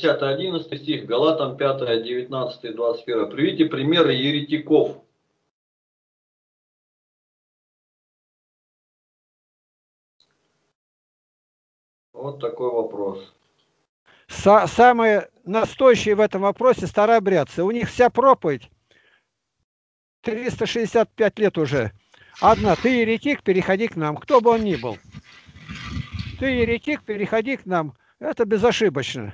10, 11 стих, Галатам 5, 19, 21. Приведите примеры еретиков. Вот такой вопрос. Самые настойчивые в этом вопросе старообрядцы. У них вся проповедь 365 лет уже. Одна, ты еретик, переходи к нам, кто бы он ни был. Ты еретик, переходи к нам. Это безошибочно.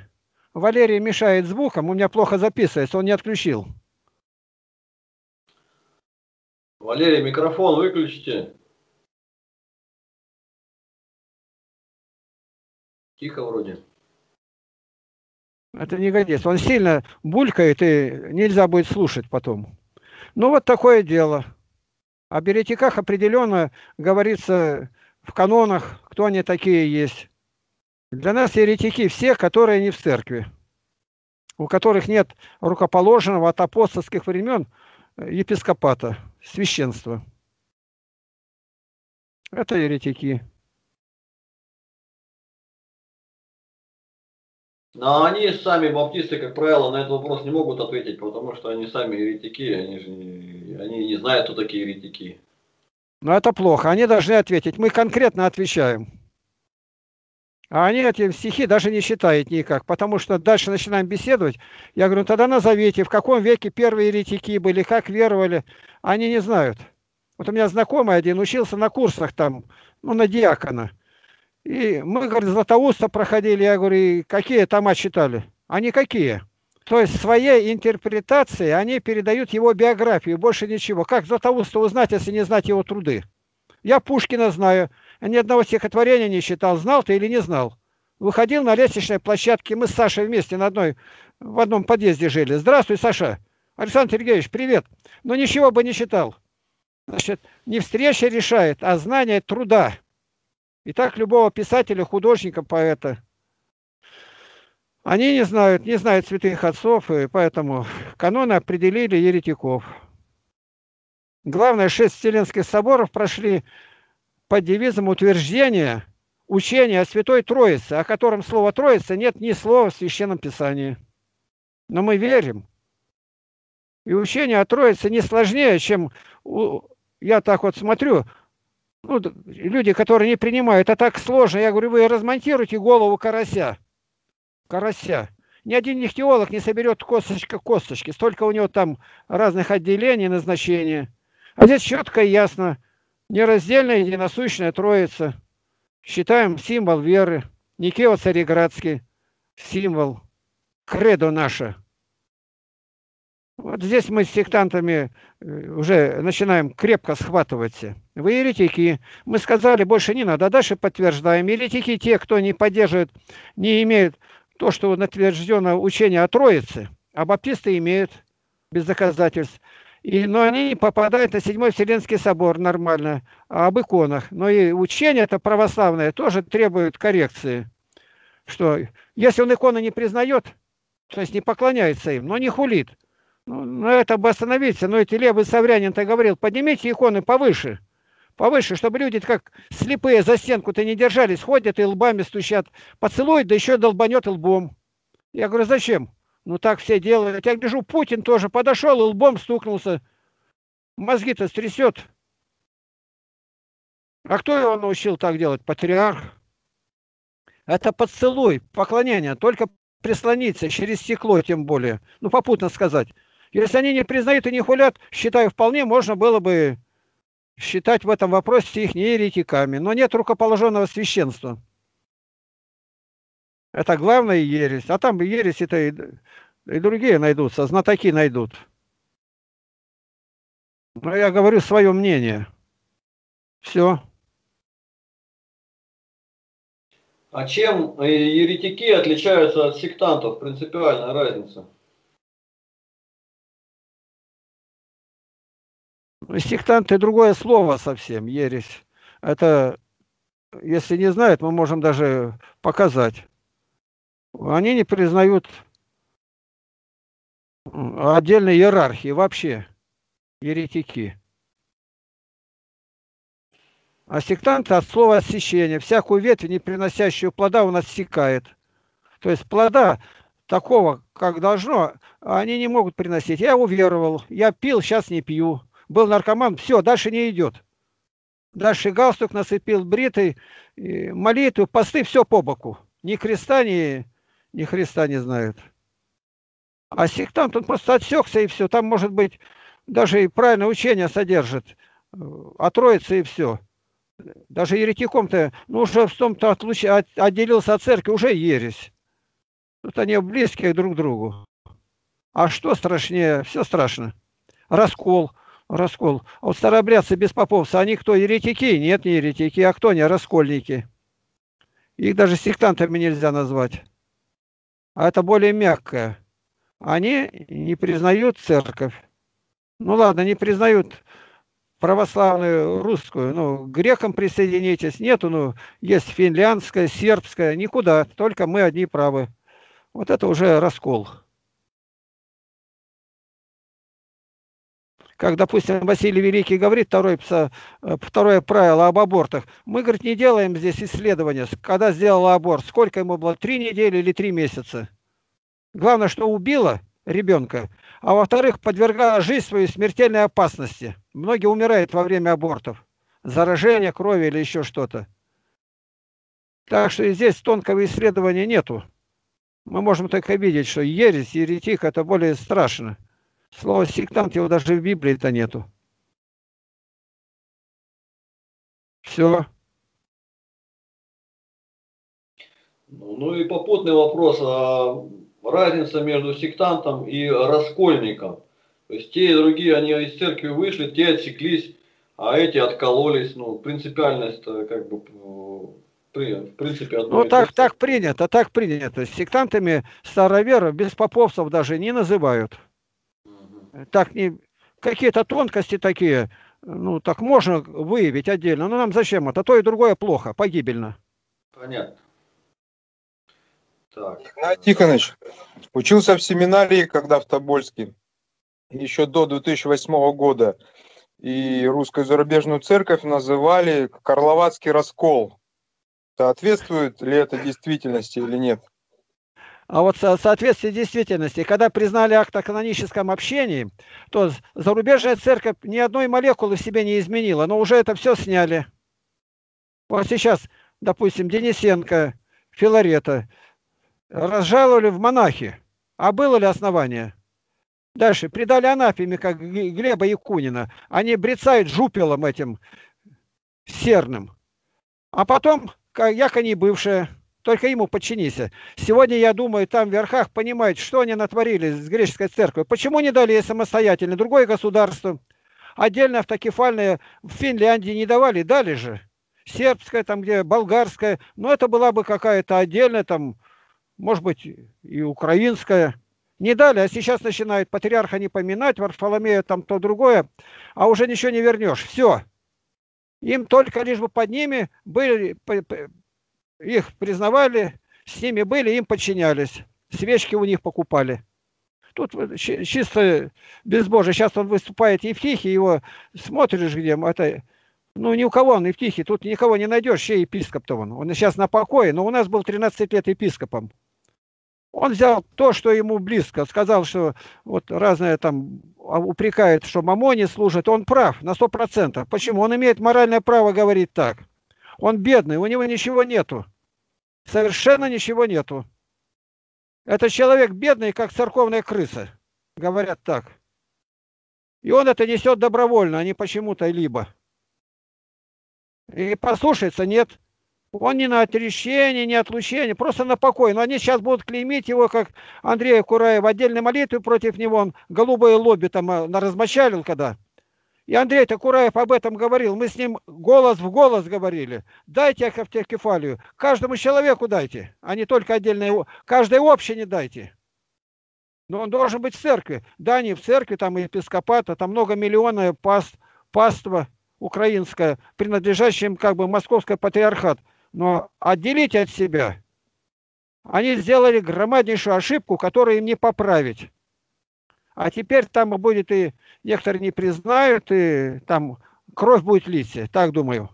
Валерий мешает звуком, у меня плохо записывается, он не отключил. Валерий, микрофон выключите. Тихо вроде. Это не годится. Он сильно булькает, и нельзя будет слушать потом. Ну, вот такое дело. О беретиках определенно говорится в канонах, кто они такие есть. Для нас еретики все, которые не в церкви, у которых нет рукоположенного от апостольских времен епископата, священства. Это еретики. Но они сами, баптисты, как правило, на этот вопрос не могут ответить, потому что они сами еретики, они же не, они не знают, кто такие еретики. Но это плохо, они должны ответить. Мы конкретно отвечаем. А они эти стихи даже не считают никак, потому что дальше начинаем беседовать. Я говорю, ну тогда назовите, в каком веке первые еретики были, как веровали. Они не знают. Вот у меня знакомый один учился на курсах там, ну, на диакона. И мы, говорит, Златоуста проходили, я говорю, какие тома читали? Они какие? То есть своей интерпретацией они передают его биографию, больше ничего. Как Златоуста узнать, если не знать его труды? Я Пушкина знаю, ни одного стихотворения не читал. Знал ты или не знал? Выходил на лестничной площадке, мы с Сашей вместе на одной, в одном подъезде жили. Здравствуй, Саша. Александр Сергеевич, привет. Но ничего бы не читал. Значит, не встреча решает, а знание труда. И так любого писателя, художника, поэта. Они не знают, не знают святых отцов, и поэтому каноны определили еретиков. Главное, шесть Вселенских соборов прошли под девизом утверждения учения о Святой Троице, о котором слово Троица нет ни слова в Священном Писании. Но мы верим. И учение о Троице не сложнее, чем я так вот смотрю, ну, люди, которые не принимают, а так сложно. Я говорю, вы размонтируйте голову карася. Карася. Ни один нефтеолог не соберет косточка косточки. Столько у него там разных отделений, назначения. А здесь четко и ясно. Нераздельная единосущная Троица. Считаем символ веры. Никео Цареградский. Символ. Кредо наше. Вот здесь мы с сектантами э, уже начинаем крепко схватываться. Вы еретики. Мы сказали, больше не надо. А дальше подтверждаем. Еретики те, кто не поддерживает, не имеют то, что утверждено учение о Троице. А баптисты имеют без доказательств. И, но они попадают на Седьмой Вселенский собор нормально, а об иконах. Но и учение это православное тоже требует коррекции. Что если он иконы не признает, то есть не поклоняется им, но не хулит, ну, ну это бы остановиться. Но эти левый Саврянин-то говорил, поднимите иконы повыше. Повыше, чтобы люди как слепые за стенку-то не держались, ходят и лбами стучат. Поцелует, да еще долбанет лбом. Я говорю, зачем? Ну так все делают. Я гляжу, Путин тоже подошел и лбом стукнулся. Мозги-то стрясет. А кто его научил так делать? Патриарх. Это поцелуй, поклонение. Только прислониться через стекло тем более. Ну попутно сказать. Если они не признают и не хулят, считаю, вполне можно было бы считать в этом вопросе их не еретиками. Но нет рукоположенного священства. Это главная ересь. А там ереси-то и, и другие найдутся, знатоки найдут. Но я говорю свое мнение. Все. А чем еретики отличаются от сектантов? Принципиальная разница. Сектанты другое слово совсем, ересь. Это, если не знают, мы можем даже показать. Они не признают отдельной иерархии вообще, еретики. А сектант от слова отсечения, всякую ветвь, не приносящую плода, он отсекает. То есть плода такого, как должно, они не могут приносить. Я уверовал, я пил, сейчас не пью. Был наркоман, все, дальше не идет. Дальше галстук насыпил, бритый, молитву, посты, все по боку. Ни креста, ни, ни Христа не знают. А сектант, он просто отсекся и все. Там, может быть, даже и правильное учение содержит. Э, о Троице и все. Даже еретиком-то, ну уже в том-то отлуч... отделился от церкви, уже ересь. Тут они близкие друг к другу. А что страшнее? Все страшно. Раскол. Раскол. А вот старообрядцы без они кто, еретики? Нет, не еретики. А кто они? Раскольники. Их даже сектантами нельзя назвать. А это более мягкое. Они не признают церковь. Ну ладно, не признают православную русскую, ну, грекам присоединитесь, нету, ну, есть финляндская, сербская, никуда, только мы одни правы. Вот это уже раскол. Как, допустим, Василий Великий говорит, второе, второе правило об абортах. Мы, говорит, не делаем здесь исследования, когда сделала аборт, сколько ему было, три недели или три месяца. Главное, что убила ребенка, а во-вторых, подвергала жизнь свою смертельной опасности. Многие умирают во время абортов. Заражение крови или еще что-то. Так что и здесь тонкого исследования нету. Мы можем только видеть, что ересь, еретик – это более страшно. Слово сектант, его даже в Библии-то нету. Все. Ну, ну и попутный вопрос. А разница между сектантом и раскольником. То есть те и другие, они из церкви вышли, те отсеклись, а эти откололись. Ну, принципиальность как бы в принципе одно Ну так, так принято, так принято. Сектантами староверов без поповцев даже не называют. Так не какие-то тонкости такие, ну так можно выявить отдельно. Но нам зачем это? То и другое плохо, погибельно. Понятно. Так. Игнат Тихонович учился в семинарии, когда в Тобольске, еще до 2008 года. И русскую зарубежную церковь называли Карловацкий раскол. Соответствует ли это действительности или нет? А вот соответствие действительности, когда признали акт о каноническом общении, то зарубежная церковь ни одной молекулы в себе не изменила, но уже это все сняли. Вот сейчас, допустим, Денисенко, Филарета, разжаловали в монахи. А было ли основание? Дальше. Предали анафеме, как Глеба Якунина. Они брецают жупелом этим серным. А потом, як они бывшие, только ему подчинись. Сегодня, я думаю, там в верхах понимают, что они натворили с греческой церковью. Почему не дали ей самостоятельно другое государство? Отдельно автокефальное в Финляндии не давали, дали же. Сербская, там где болгарская. Но это была бы какая-то отдельная там может быть, и украинская. Не дали, а сейчас начинают патриарха не поминать, Варфоломея там то другое, а уже ничего не вернешь. Все. Им только лишь бы под ними были, их признавали, с ними были, им подчинялись. Свечки у них покупали. Тут чисто безбожие. Сейчас он выступает Евтихий, его смотришь где, это ну, ни у кого он Евтихий, тут никого не найдешь, чей епископ-то он. Он сейчас на покое, но у нас был 13 лет епископом. Он взял то, что ему близко, сказал, что вот разное там а, упрекает, что мамоне служит, он прав на сто процентов. Почему? Он имеет моральное право говорить так. Он бедный, у него ничего нету. Совершенно ничего нету. Это человек бедный, как церковная крыса. Говорят так. И он это несет добровольно, а не почему-то либо. И послушается, нет. Он не на отречение, не отлучение, просто на покой. Но они сейчас будут клеймить его, как Андрея Кураева, отдельной молитвы против него. Он голубое лобби там э, размочалил когда. И Андрей Кураев об этом говорил. Мы с ним голос в голос говорили. Дайте автокефалию. Каждому человеку дайте, а не только отдельной, каждой общине дайте. Но он должен быть в церкви. Да, не в церкви, там епископата, там много миллионов паст, паства украинская, принадлежащая им как бы московский патриархат но отделить от себя. Они сделали громаднейшую ошибку, которую им не поправить. А теперь там будет и некоторые не признают, и там кровь будет литься, так думаю.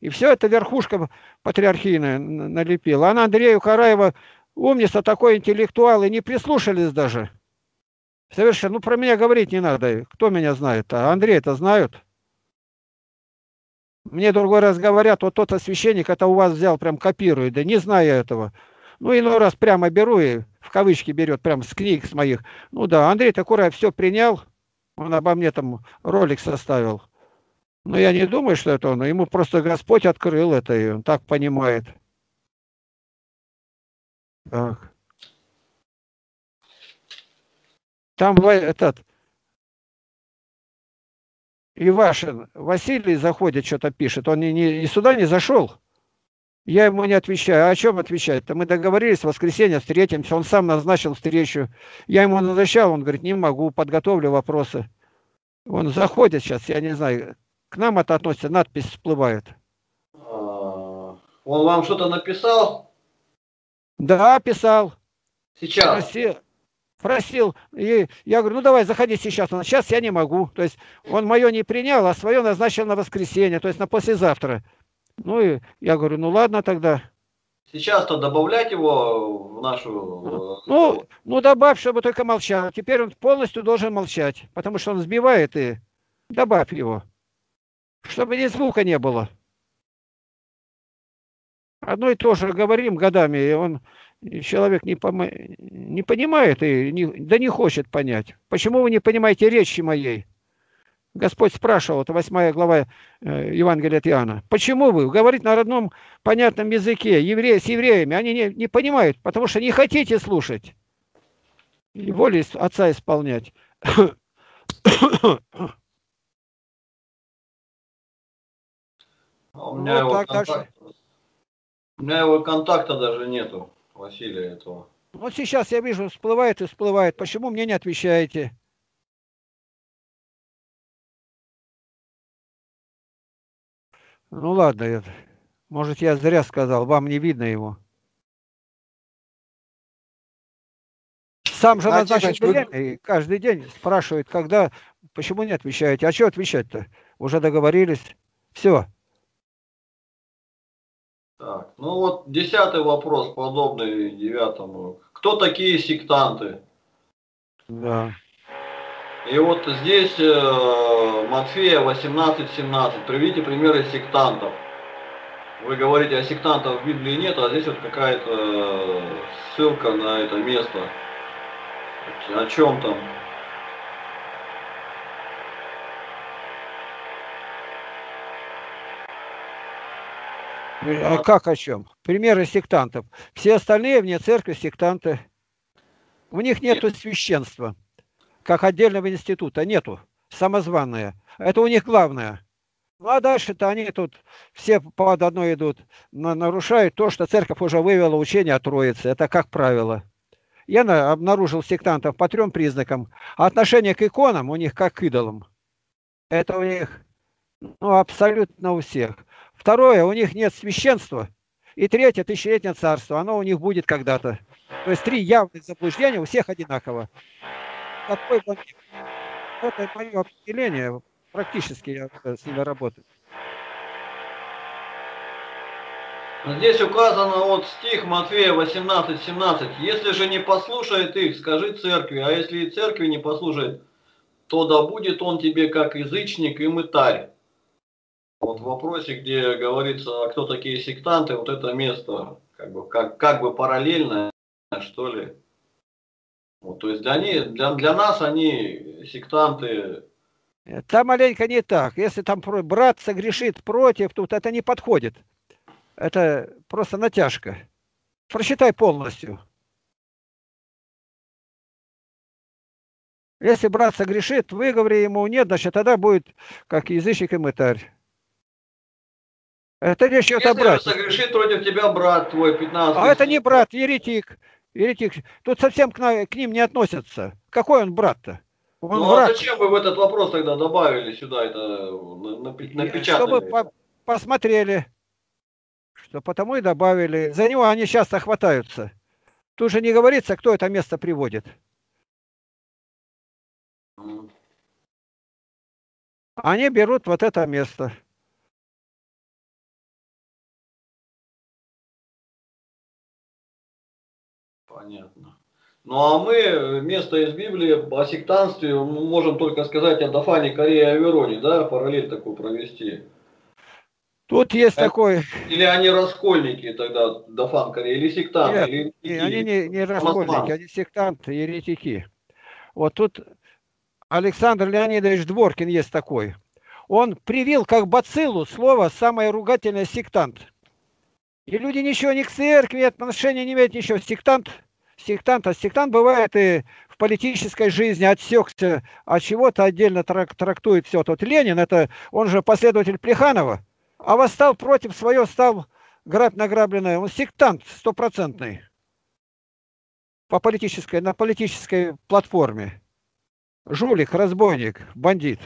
И все это верхушка патриархийная налепила. Она Андрею Караева умница такой интеллектуал, и не прислушались даже. Совершенно. Ну, про меня говорить не надо. Кто меня знает? А Андрей это знают. Мне другой раз говорят, вот тот священник это у вас взял, прям копирует. Да не знаю этого. Ну, иной раз прямо беру и в кавычки берет, прям с книг с моих. Ну да, Андрей такой все принял. Он обо мне там ролик составил. Но я не думаю, что это он. Ему просто Господь открыл это, и он так понимает. Так. Там этот Ивашин, Василий заходит, что-то пишет. Он не, не, и сюда не зашел. Я ему не отвечаю. А о чем отвечать-то? Мы договорились, в воскресенье встретимся. Он сам назначил встречу. Я ему назначал, он говорит, не могу, подготовлю вопросы. Он заходит сейчас, я не знаю, к нам это относится, надпись всплывает. А, он вам что-то написал? Да, писал. Сейчас? Просил, просил. И я говорю, ну давай, заходи сейчас. Он, сейчас я не могу. То есть он мое не принял, а свое назначил на воскресенье, то есть на послезавтра. Ну и я говорю, ну ладно тогда. Сейчас-то добавлять его в нашу... Э, ну, ну добавь, чтобы только молчал. Теперь он полностью должен молчать, потому что он сбивает и добавь его. Чтобы ни звука не было. Одно и то же говорим годами, и он, человек не, помо... не понимает и не, да не хочет понять. Почему вы не понимаете речи моей? Господь спрашивал, это 8 глава э, Евангелия от Иоанна. Почему вы говорите на родном понятном языке евреи с евреями? Они не, не понимают, потому что не хотите слушать. И воли Отца исполнять. А у меня, вот его так контакта, у меня его контакта даже нету, Василия этого. Вот сейчас я вижу, всплывает и всплывает. Почему мне не отвечаете? Ну ладно, я, может я зря сказал, вам не видно его. Сам же назначил время и каждый день спрашивает, когда, почему не отвечаете. А что отвечать-то? Уже договорились. Все. Так, ну вот десятый вопрос, подобный девятому. Кто такие сектанты? Да. И вот здесь э, Матфея 18-17. Приведите примеры сектантов. Вы говорите, о сектантах в Библии нет, а здесь вот какая-то э, ссылка на это место. О чем там? А как о чем? Примеры сектантов. Все остальные вне церкви сектанты. У них нет священства как отдельного института, нету, самозванные. Это у них главное. Ну а дальше-то они тут все под одной идут, нарушают то, что церковь уже вывела учение о Троице. Это как правило. Я обнаружил сектантов по трем признакам. Отношение к иконам у них как к идолам. Это у них ну, абсолютно у всех. Второе, у них нет священства. И третье, тысячелетнее царство. Оно у них будет когда-то. То есть три явных заблуждения у всех одинаково какой бы Это мое определение, практически я с ними работаю. Здесь указано вот стих Матфея 18-17. Если же не послушает их, скажи церкви, а если и церкви не послушает, то да будет он тебе как язычник и мытарь. Вот в вопросе, где говорится, а кто такие сектанты, вот это место как бы, как, как бы параллельно, что ли, вот, то есть для, они, для, для нас они сектанты. Там маленько не так. Если там брат согрешит против, тут это не подходит. Это просто натяжка. Прочитай полностью. Если брат согрешит, выговори ему нет, значит тогда будет как язычник и мытарь. Это речь идет о брате. Если согрешит против тебя брат твой, 15 А это не брат, еретик. Еретик, тут совсем к, к ним не относятся. Какой он брат-то? Он ну враг. а зачем вы в этот вопрос тогда добавили сюда это напечатали? Чтобы по посмотрели, что потому и добавили. За него они часто хватаются. Тут же не говорится, кто это место приводит. Они берут вот это место. Понятно. Ну а мы место из Библии о сектанстве можем только сказать о Дафане, Корее и Авероне, да, параллель такую провести. Тут есть это, такой... Или они раскольники тогда, Дафан, Корея, или сектанты? Нет, или, или, они не, не раскольники, они сектанты, еретики. Вот тут Александр Леонидович Дворкин есть такой. Он привил как бациллу слово самое ругательное сектант. И люди ничего ни к церкви отношения не имеют, ничего. Сектант сектант, а сектант бывает и в политической жизни отсекся от чего-то, отдельно трак, трактует все. Тот Ленин, это он же последователь Плеханова, а восстал против свое, стал грабь награбленное. Он сектант стопроцентный по политической, на политической платформе. Жулик, разбойник, бандит.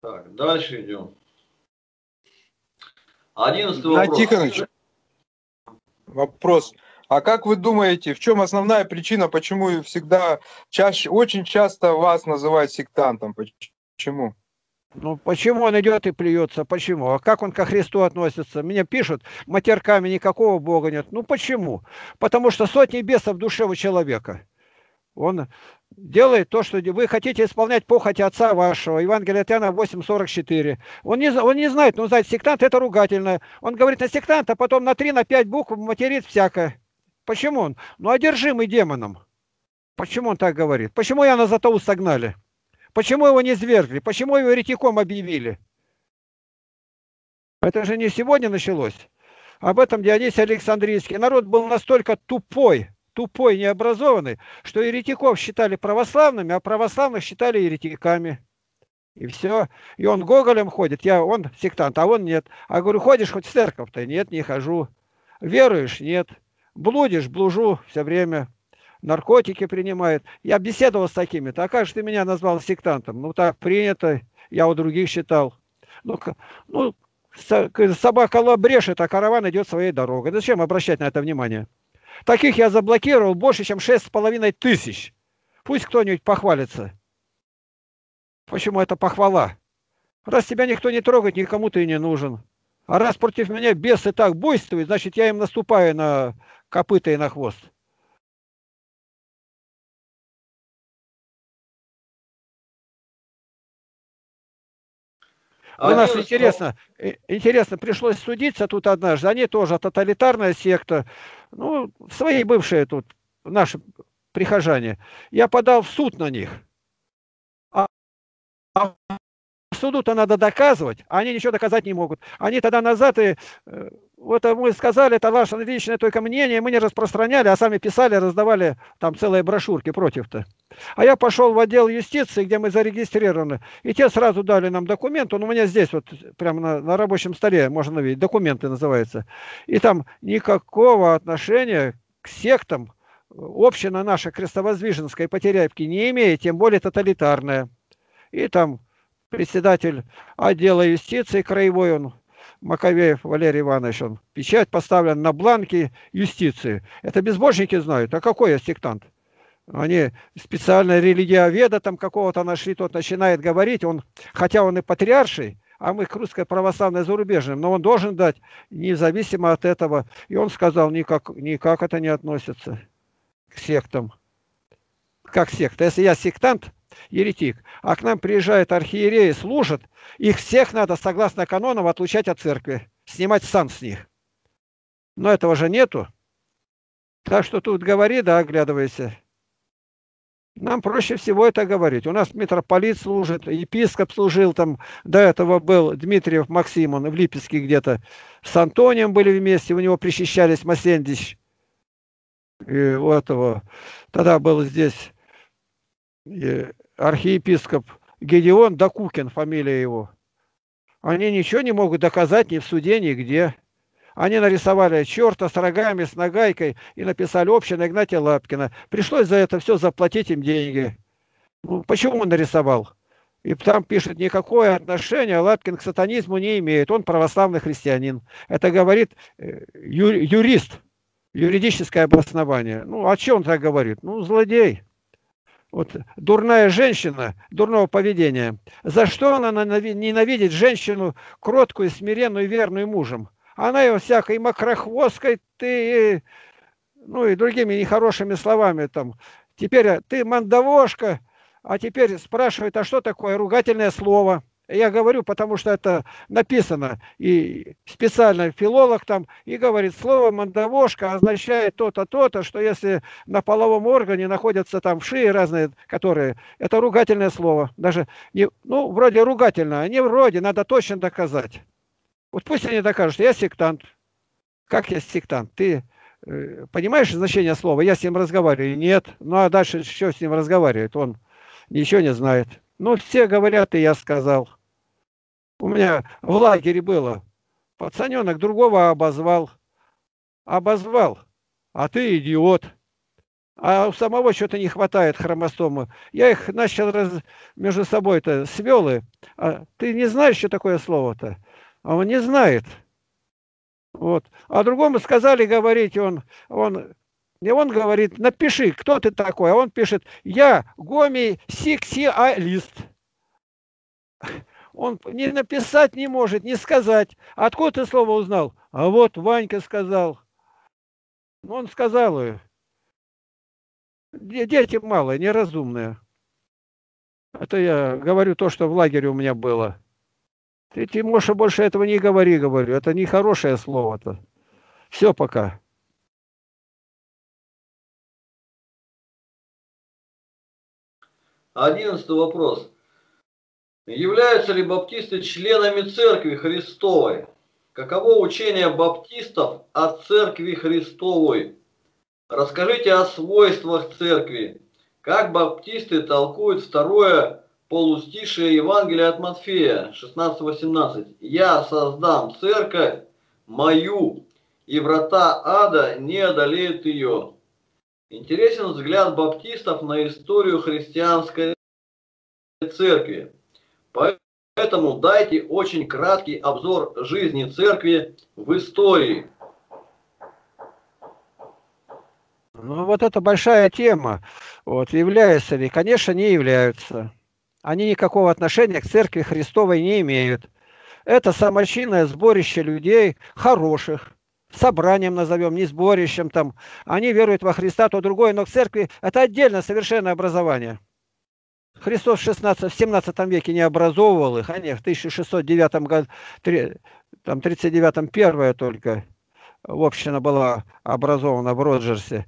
Так, дальше идем. Одиннадцатый вопрос. Тихонович, Вопрос. А как вы думаете, в чем основная причина, почему всегда чаще, очень часто вас называют сектантом? Почему? Ну, почему он идет и плюется? Почему? А как он ко Христу относится? Мне пишут, матерками никакого Бога нет. Ну, почему? Потому что сотни бесов в душе у человека. Он делает то, что вы хотите исполнять похоть отца вашего. Евангелие от Иоанна 8.44. Он не, он не знает, но знает, сектант это ругательное. Он говорит на сектант, а потом на 3, на 5 букв материт всякое. Почему он? Ну, одержимый демоном. Почему он так говорит? Почему Иоанна Златоу согнали? Почему его не свергли? Почему его еретиком объявили? Это же не сегодня началось. Об этом Дионисий Александрийский. Народ был настолько тупой, тупой, необразованный, что еретиков считали православными, а православных считали еретиками. И все. И он Гоголем ходит, я, он сектант, а он нет. А говорю, ходишь хоть в церковь-то? Нет, не хожу. Веруешь? Нет. Блудишь? Блужу все время. Наркотики принимает. Я беседовал с такими-то. А как же ты меня назвал сектантом? Ну так принято. Я у других считал. Ну, ну собака брешет, а караван идет своей дорогой. Зачем обращать на это внимание? Таких я заблокировал больше, чем шесть с половиной тысяч. Пусть кто-нибудь похвалится. Почему это похвала? Раз тебя никто не трогает, никому ты и не нужен. А раз против меня бесы так буйствуют, значит, я им наступаю на копыта и на хвост. У нас интересно, э, интересно, пришлось судиться тут однажды. Они тоже тоталитарная секта. Ну, свои бывшие тут, наши прихожане. Я подал в суд на них. Суду-то надо доказывать, а они ничего доказать не могут. Они тогда назад и э, вот мы сказали, это ваше личное только мнение, мы не распространяли, а сами писали, раздавали там целые брошюрки против-то. А я пошел в отдел юстиции, где мы зарегистрированы, и те сразу дали нам документ, он у меня здесь вот прямо на, на рабочем столе, можно видеть, документы называются. И там никакого отношения к сектам община наша крестовоздвиженская по Теряевке не имеет, тем более тоталитарная. И там председатель отдела юстиции краевой, он Маковеев Валерий Иванович, он печать поставлен на бланке юстиции. Это безбожники знают. А какой я сектант? Они специально религиоведа там какого-то нашли, тот начинает говорить, он, хотя он и патриарший, а мы к русской православной зарубежным, но он должен дать независимо от этого. И он сказал, никак, никак это не относится к сектам. Как секта. Если я сектант, еретик, а к нам приезжают архиереи, служат, их всех надо, согласно канонам, отлучать от церкви, снимать сан с них. Но этого же нету. Так что тут говори, да, оглядывайся. Нам проще всего это говорить. У нас митрополит служит, епископ служил там, до этого был Дмитриев Максим, он в Липецке где-то. С Антонием были вместе, у него причащались Масендич. И вот его. Тогда был здесь архиепископ Гедеон Докукин, фамилия его. Они ничего не могут доказать ни в суде, нигде. Они нарисовали черта с рогами, с нагайкой и написали община Игнатия Лапкина. Пришлось за это все заплатить им деньги. Ну, почему он нарисовал? И там пишет, никакое отношение Лапкин к сатанизму не имеет. Он православный христианин. Это говорит э, ю, юрист, юридическое обоснование. Ну, что он так говорит? Ну, злодей. Вот дурная женщина, дурного поведения. За что она ненавидит женщину кроткую, смиренную, верную мужем? Она его всякой макрохвосткой, ты, ну и другими нехорошими словами там. Теперь ты мандавошка, а теперь спрашивает, а что такое ругательное слово? Я говорю, потому что это написано, и специально филолог там, и говорит, слово мандавошка означает то-то, то-то, что если на половом органе находятся там вши разные, которые, это ругательное слово. Даже, не, ну, вроде ругательное, а не вроде, надо точно доказать. Вот пусть они докажут, что я сектант. Как я сектант? Ты э, понимаешь значение слова? Я с ним разговариваю. Нет. Ну, а дальше что с ним разговаривает? Он ничего не знает. Ну, все говорят, и я сказал. У меня в лагере было. Пацаненок другого обозвал. Обозвал. А ты идиот. А у самого что-то не хватает хромосомы. Я их начал раз... между собой-то свел. И... А ты не знаешь, что такое слово-то? А он не знает. Вот. А другому сказали говорить, он, он и он говорит, напиши, кто ты такой. А он пишет, я гомосексуалист. Он не написать не может, не сказать. Откуда ты слово узнал? А вот Ванька сказал. Ну, он сказал ее. Дети малые, неразумные. Это я говорю то, что в лагере у меня было. Ты, Тимоша, больше этого не говори, говорю. Это не хорошее слово-то. Все пока. Одиннадцатый вопрос. Являются ли баптисты членами Церкви Христовой? Каково учение баптистов о Церкви Христовой? Расскажите о свойствах Церкви. Как баптисты толкуют второе полустишее Евангелия от Матфея 16-18. «Я создам церковь мою, и врата ада не одолеют ее». Интересен взгляд баптистов на историю христианской церкви. Поэтому дайте очень краткий обзор жизни церкви в истории. Ну вот это большая тема. Вот, являются ли? Конечно, не являются. Они никакого отношения к церкви Христовой не имеют. Это самочинное сборище людей хороших, собранием назовем, не сборищем там. Они веруют во Христа, то другое, но к церкви это отдельно совершенное образование. Христос в 16, в 17 веке не образовывал их, они в 1609 году, там 39 первая только община была образована в Роджерсе.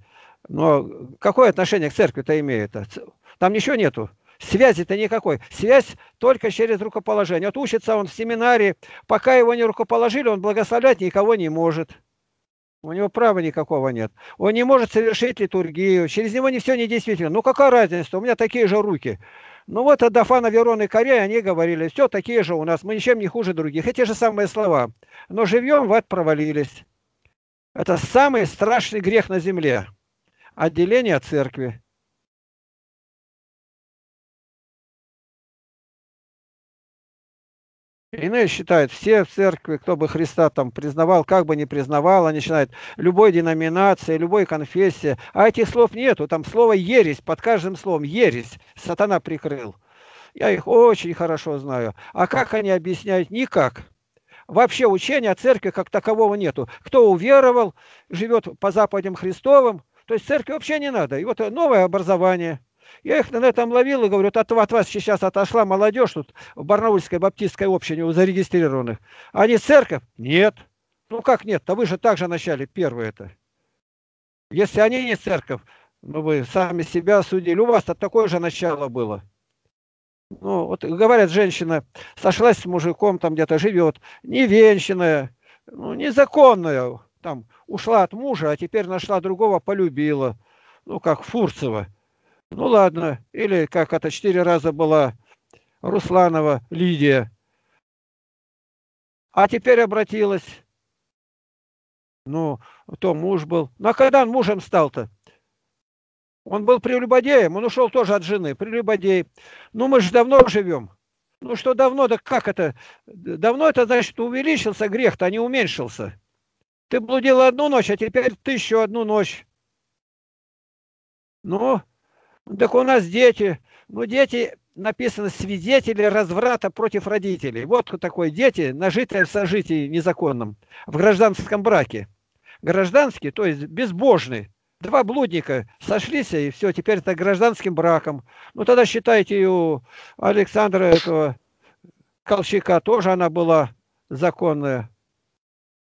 Но какое отношение к церкви-то имеет? Там ничего нету. Связи-то никакой. Связь только через рукоположение. Вот учится он в семинарии, пока его не рукоположили, он благословлять никого не может. У него права никакого нет. Он не может совершить литургию. Через него не все не действительно. Ну какая разница? У меня такие же руки. Ну вот Адафана, Верон и Корея, они говорили, все такие же у нас, мы ничем не хуже других. Эти же самые слова. Но живем в ад провалились. Это самый страшный грех на земле. Отделение от церкви. Иные считают, все в церкви, кто бы Христа там признавал, как бы не признавал, они считают любой деноминации, любой конфессии. А этих слов нету, там слово ересь, под каждым словом ересь, сатана прикрыл. Я их очень хорошо знаю. А как они объясняют? Никак. Вообще учения о церкви как такового нету. Кто уверовал, живет по заповедям Христовым, то есть церкви вообще не надо. И вот новое образование – я их на этом ловил и говорю, от, от вас сейчас отошла молодежь тут в Барнаульской баптистской общине у зарегистрированных. Они церковь? Нет. Ну как нет? А вы же также начали первые это. Если они не церковь, ну вы сами себя судили. У вас-то такое же начало было. Ну, вот говорят, женщина сошлась с мужиком, там где-то живет, невенчанная, ну, незаконная, там, ушла от мужа, а теперь нашла другого, полюбила. Ну, как Фурцева. Ну ладно, или как это четыре раза была Русланова Лидия. А теперь обратилась. Ну, то муж был. Ну а когда он мужем стал-то? Он был прелюбодеем, он ушел тоже от жены, прелюбодей. Ну мы же давно живем. Ну что давно, да как это? Давно это значит увеличился грех-то, а не уменьшился. Ты блудила одну ночь, а теперь тысячу одну ночь. Ну, так у нас дети, Ну, дети, написано, свидетели разврата против родителей. Вот такой дети, нажитые в сожитии незаконном, в гражданском браке. Гражданский, то есть безбожный. Два блудника сошлись, и все, теперь это гражданским браком. Ну, тогда считайте, у Александра этого Колчака тоже она была законная.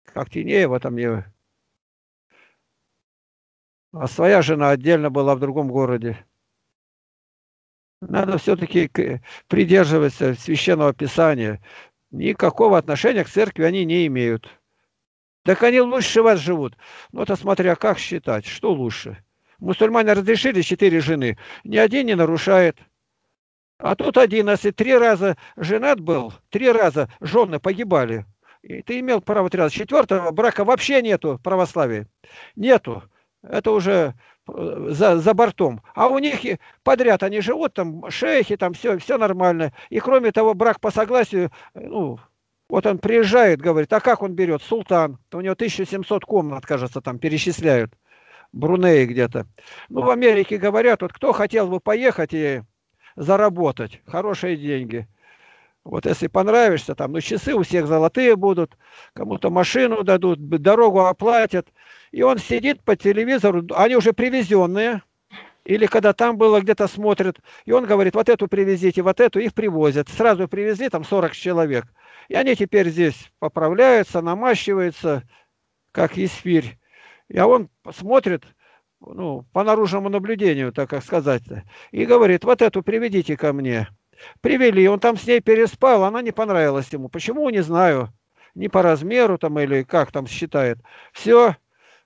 Как Тинеева там не... А своя жена отдельно была в другом городе. Надо все-таки придерживаться священного писания. Никакого отношения к церкви они не имеют. Так они лучше вас живут. Ну, это смотря как считать, что лучше. Мусульмане разрешили четыре жены, ни один не нарушает. А тут один, если три раза женат был, три раза жены погибали. И ты имел право три раза. Четвертого брака вообще нету в православии. Нету. Это уже э, за, за бортом. А у них подряд они живут, там шейхи, там все, все нормально. И кроме того, брак по согласию, ну, вот он приезжает, говорит, а как он берет? Султан. У него 1700 комнат, кажется, там перечисляют. Брунеи где-то. Ну, в Америке говорят, вот кто хотел бы поехать и заработать хорошие деньги. Вот если понравишься, там, ну, часы у всех золотые будут, кому-то машину дадут, дорогу оплатят. И он сидит по телевизору, они уже привезенные, или когда там было, где-то смотрят, и он говорит, вот эту привезите, вот эту, их привозят. Сразу привезли, там 40 человек. И они теперь здесь поправляются, намащиваются, как еспирь. И а он смотрит, ну, по наружному наблюдению, так как сказать, и говорит, вот эту приведите ко мне. Привели, он там с ней переспал, она не понравилась ему. Почему, не знаю. Не по размеру там или как там считает. Все.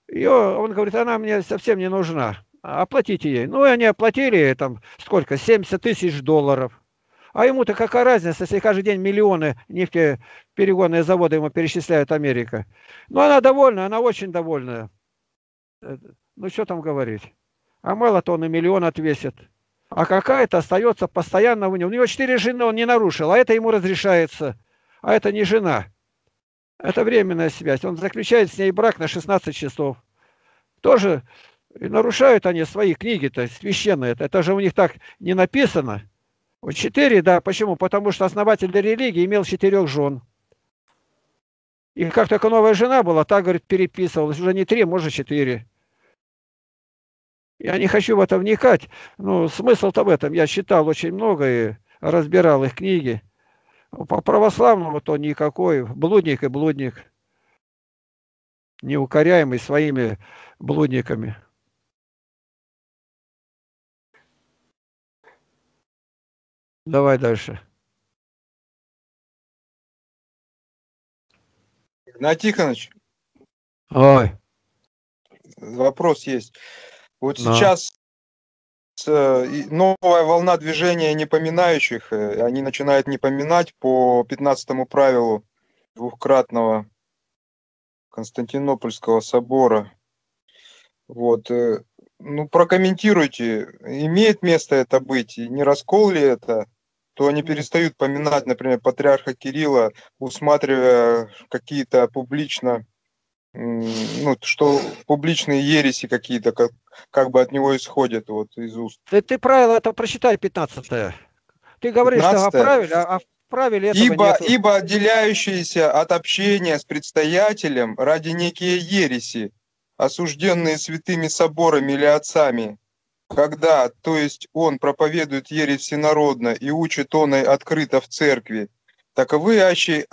Ее, он говорит, она мне совсем не нужна. Оплатите ей. Ну, и они оплатили там сколько? 70 тысяч долларов. А ему-то какая разница, если каждый день миллионы нефтеперегонные заводы ему перечисляют Америка. Ну, она довольна, она очень довольна. Э, ну, что там говорить? А мало-то он и миллион отвесит а какая-то остается постоянно у него. У него четыре жены он не нарушил, а это ему разрешается. А это не жена. Это временная связь. Он заключает с ней брак на 16 часов. Тоже нарушают они свои книги-то священные. Это же у них так не написано. Четыре, да. Почему? Потому что основатель религии имел четырех жен. И как только новая жена была, так, говорит, переписывалась. Уже не три, может, четыре. Я не хочу в это вникать, но смысл-то в этом. Я читал очень много и разбирал их книги. По православному то никакой. Блудник и блудник. Неукоряемый своими блудниками. Давай дальше. Игнат Тихонович. Ой. Вопрос есть. Вот да. сейчас э, новая волна движения непоминающих, э, они начинают не поминать по 15 правилу двухкратного Константинопольского собора. Вот. Э, ну, прокомментируйте, имеет место это быть, и не раскол ли это, то они перестают поминать, например, патриарха Кирилла, усматривая какие-то публично ну, что публичные ереси какие-то как, как бы от него исходят вот из уст. Ты, ты правило это прочитай 15 -е. Ты говоришь, 15 что правиле, а в правиле этого ибо, нету. ибо отделяющиеся от общения с предстоятелем ради некие ереси, осужденные святыми соборами или отцами, когда, то есть он проповедует ересь всенародно и учит он и открыто в церкви, таковы аще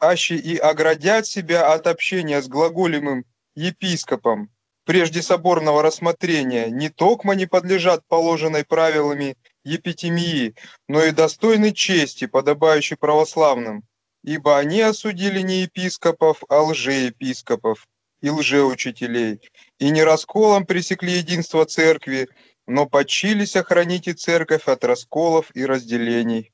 аще и оградят себя от общения с глаголемым епископом, прежде соборного рассмотрения, не токмо не подлежат положенной правилами епитемии, но и достойны чести, подобающей православным, ибо они осудили не епископов, а лжеепископов и лжеучителей, и не расколом пресекли единство церкви, но почились охранить и церковь от расколов и разделений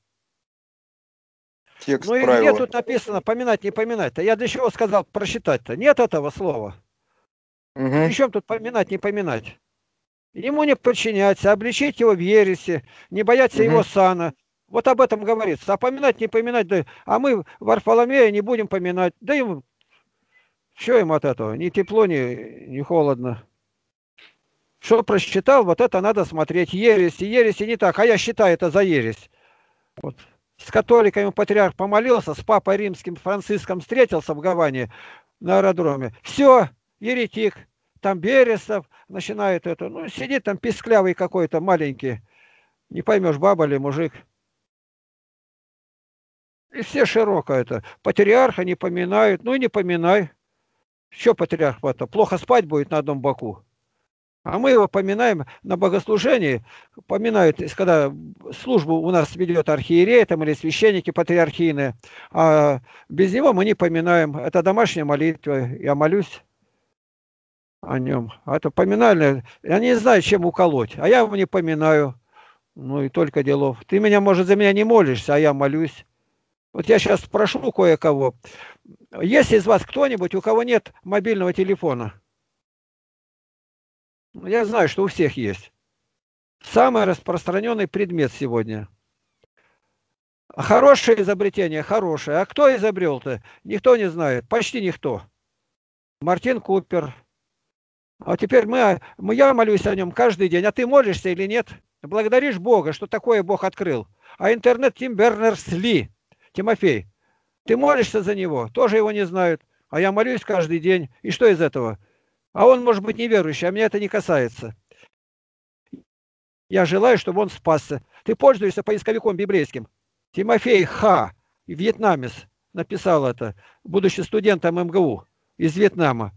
текст ну и правила. где тут написано поминать, не поминать-то? Я для чего сказал просчитать-то? Нет этого слова. Угу. Причем тут поминать, не поминать? Ему не подчиняться, обличить его в ересе, не бояться угу. его сана. Вот об этом говорится. А поминать, не поминать, да, а мы Варфоломея не будем поминать. Да ему, что ему от этого? Ни тепло, ни, ни холодно. Что просчитал, вот это надо смотреть. Ересь, ереси не так, а я считаю это за ересь. Вот. С католиками патриарх помолился, с папой римским Франциском встретился в Гаване на аэродроме. Все, еретик. Там Берестов начинает это. Ну, сидит там писклявый какой-то маленький. Не поймешь, баба ли мужик. И все широко это. Патриарха не поминают. Ну и не поминай. Что патриарх это? Плохо спать будет на одном боку. А мы его поминаем на богослужении, поминают, когда службу у нас ведет архиерей там, или священники патриархийные, а без него мы не поминаем. Это домашняя молитва, я молюсь о нем. А это поминальное, я не знаю, чем уколоть, а я его не поминаю. Ну и только делов. Ты меня, может, за меня не молишься, а я молюсь. Вот я сейчас спрошу кое-кого. Есть из вас кто-нибудь, у кого нет мобильного телефона? Ну, я знаю, что у всех есть. Самый распространенный предмет сегодня. Хорошее изобретение, хорошее. А кто изобрел-то? Никто не знает, почти никто. Мартин Купер. А теперь мы, я молюсь о нем каждый день. А ты молишься или нет? Благодаришь Бога, что такое Бог открыл. А интернет Тим Бернерс-Ли, Тимофей, ты молишься за него, тоже его не знают. А я молюсь каждый день. И что из этого? А он может быть неверующий, а меня это не касается. Я желаю, чтобы он спасся. Ты пользуешься поисковиком библейским. Тимофей Ха, вьетнамец, написал это, будучи студентом МГУ из Вьетнама.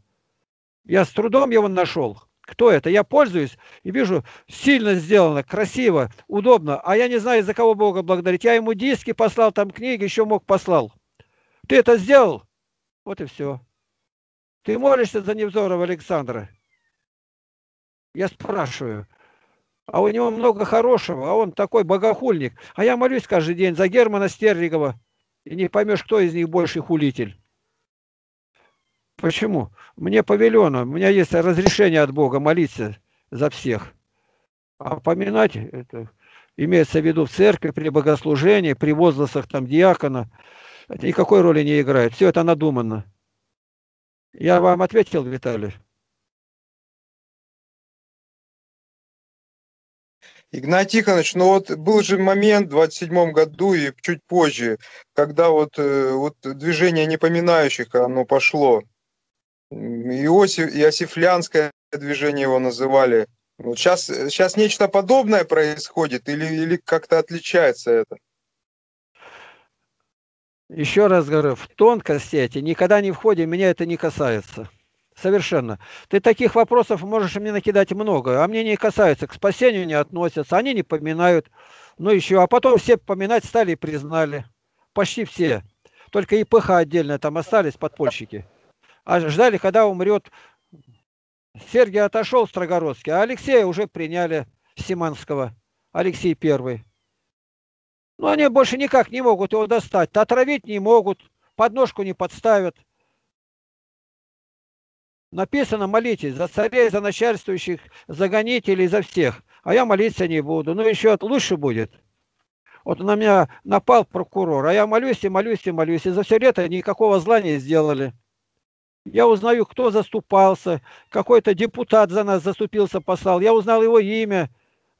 Я с трудом его нашел. Кто это? Я пользуюсь и вижу, сильно сделано, красиво, удобно. А я не знаю, за кого Бога благодарить. Я ему диски послал, там книги еще мог послал. Ты это сделал? Вот и все. Ты молишься за Невзорова Александра? Я спрашиваю. А у него много хорошего, а он такой богохульник. А я молюсь каждый день за Германа Стерлигова. И не поймешь, кто из них больший хулитель. Почему? Мне повелено, у меня есть разрешение от Бога молиться за всех. А поминать это имеется в виду в церкви, при богослужении, при возгласах там диакона. Это никакой роли не играет. Все это надуманно. Я вам ответил, Виталий. Игнатий Тихонович, ну вот был же момент в 27 году и чуть позже, когда вот, э, вот движение непоминающих, оно пошло. Иосиф, Иосифлянское движение его называли. Вот сейчас, сейчас нечто подобное происходит или, или как-то отличается это? Еще раз говорю, в тонкости эти никогда не входим, меня это не касается. Совершенно. Ты таких вопросов можешь мне накидать много, а мне не касается, к спасению не относятся, они не поминают. Ну еще, а потом все поминать стали и признали. Почти все. Только ИПХ отдельно там остались подпольщики. А ждали, когда умрет. Сергий отошел Строгородский, а Алексея уже приняли Симанского. Алексей Первый. Но они больше никак не могут его достать. Отравить не могут, подножку не подставят. Написано, молитесь за царей, за начальствующих, за гонителей, за всех. А я молиться не буду. Ну, еще лучше будет. Вот на меня напал прокурор, а я молюсь и молюсь и молюсь. И за все лето никакого зла не сделали. Я узнаю, кто заступался. Какой-то депутат за нас заступился, послал. Я узнал его имя.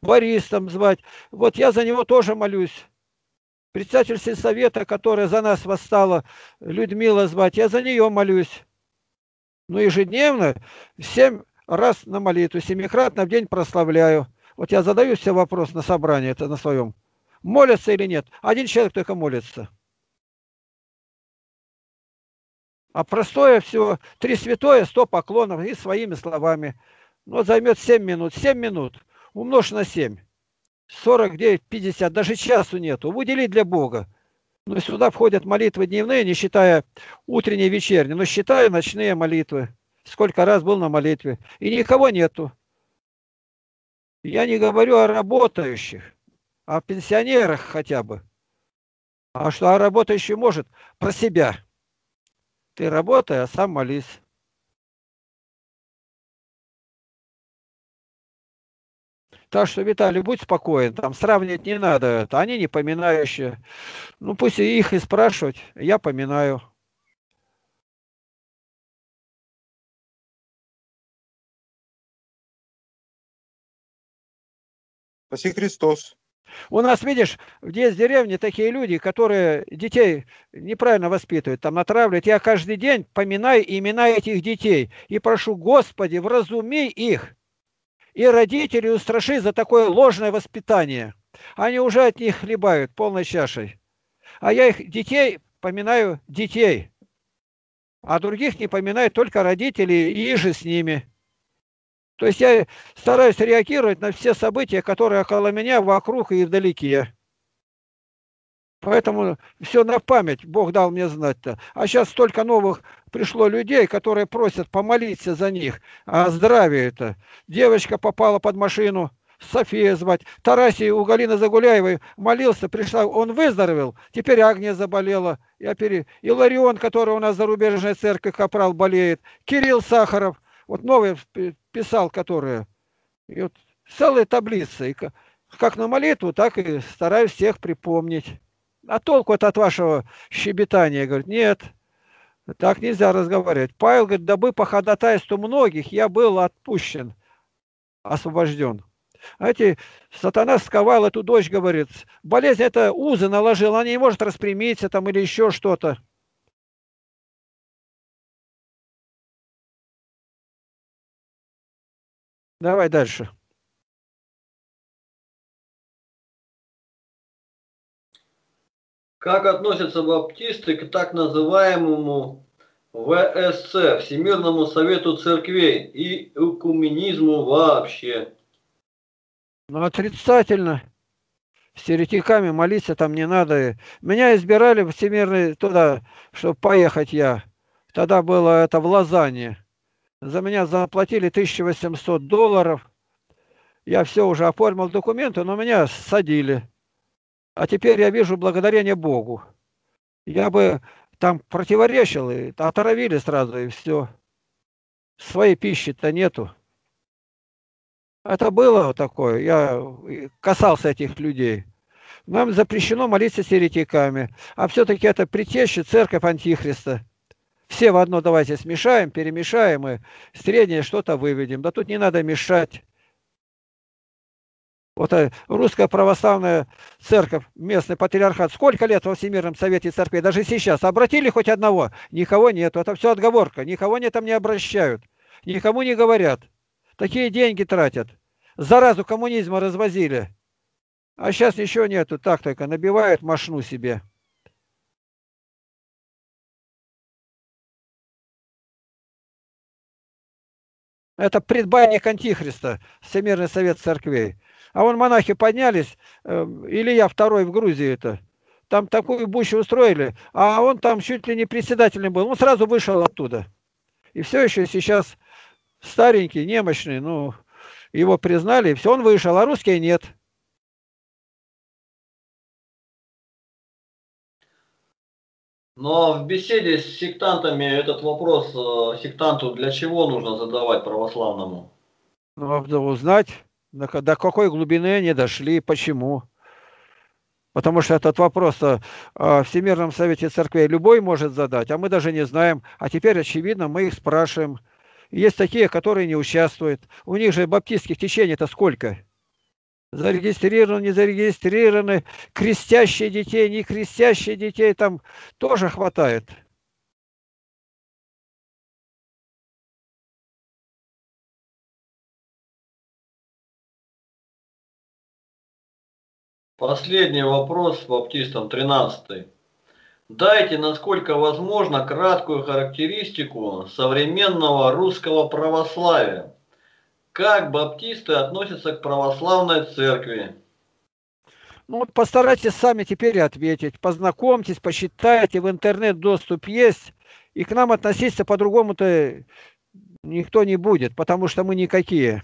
Борис там звать. Вот я за него тоже молюсь председатель сельсовета, которая за нас восстала, Людмила звать, я за нее молюсь. Ну, ежедневно, семь раз на молитву, семикратно в день прославляю. Вот я задаю себе вопрос на собрании, это на своем. Молятся или нет? Один человек только молится. А простое все, три святое, сто поклонов и своими словами. Ну, займет семь минут. Семь минут умножь на семь. 49, 50, даже часу нету. Выделить для Бога. Но сюда входят молитвы дневные, не считая утренние и вечерние, но считая ночные молитвы. Сколько раз был на молитве. И никого нету. Я не говорю о работающих, о пенсионерах хотя бы. А что о работающий может? Про себя. Ты работай, а сам молись. Так что, Виталий, будь спокоен, там сравнивать не надо. Они не поминающие. Ну, пусть их и спрашивать, я поминаю. Спаси Христос. У нас, видишь, есть в деревне такие люди, которые детей неправильно воспитывают, там натравливают. Я каждый день поминаю имена этих детей и прошу, Господи, вразуми их. И родителей устраши за такое ложное воспитание. Они уже от них хлебают полной чашей. А я их детей поминаю детей. А других не поминаю только родителей и же с ними. То есть я стараюсь реагировать на все события, которые около меня, вокруг и вдалеке. Поэтому все на память Бог дал мне знать-то. А сейчас столько новых пришло людей, которые просят помолиться за них. А здравие это. Девочка попала под машину, София звать. Тарасий у Галины Загуляевой молился, пришла, он выздоровел. Теперь Агния заболела. Я пере... И Ларион, который у нас зарубежная церковь Капрал болеет. Кирилл Сахаров. Вот новый писал, которые. И вот целая таблица. И как на молитву, так и стараюсь всех припомнить. А толку это от вашего щебетания? Говорит, нет, так нельзя разговаривать. Павел говорит, дабы по ходатайству многих я был отпущен, освобожден. Эти, сатана сковал эту дочь, говорит, болезнь это узы наложил, она не может распрямиться там или еще что-то. Давай дальше. Как относятся баптисты к так называемому ВСЦ, Всемирному Совету Церквей и экуменизму вообще? Ну, отрицательно. С еретиками молиться там не надо. Меня избирали в Всемирный туда, чтобы поехать я. Тогда было это в Лозанне. За меня заплатили 1800 долларов. Я все уже оформил документы, но меня садили. А теперь я вижу благодарение Богу. Я бы там противоречил, и отравили сразу, и все. Своей пищи-то нету. Это было такое. Я касался этих людей. Нам запрещено молиться с еретиками. А все-таки это притеща церковь Антихриста. Все в одно давайте смешаем, перемешаем и среднее что-то выведем. Да тут не надо мешать. Вот э, русская православная церковь, местный патриархат, сколько лет во Всемирном Совете Церкви, даже сейчас, обратили хоть одного? Никого нет, это все отговорка, никого они там не обращают, никому не говорят. Такие деньги тратят. Заразу коммунизма развозили. А сейчас ничего нету, так только набивают машну себе. Это предбанник Антихриста, Всемирный Совет Церквей. А вон монахи поднялись, э, Илья второй в Грузии это, там такую бучу устроили, а он там чуть ли не председателем был, он сразу вышел оттуда. И все еще сейчас старенький, немощный, ну, его признали, и все, он вышел, а русские нет. Но в беседе с сектантами этот вопрос э, сектанту для чего нужно задавать православному? Ну, узнать, до, какой глубины они дошли, почему. Потому что этот вопрос э, в Всемирном Совете Церквей любой может задать, а мы даже не знаем. А теперь, очевидно, мы их спрашиваем. Есть такие, которые не участвуют. У них же баптистских течений-то сколько? зарегистрированы, не зарегистрированы, крестящие детей, не крестящие детей там тоже хватает. Последний вопрос баптистам 13. Дайте, насколько возможно, краткую характеристику современного русского православия. Как баптисты относятся к православной церкви? Ну постарайтесь сами теперь ответить. Познакомьтесь, посчитайте, в интернет доступ есть. И к нам относиться по-другому-то никто не будет, потому что мы никакие.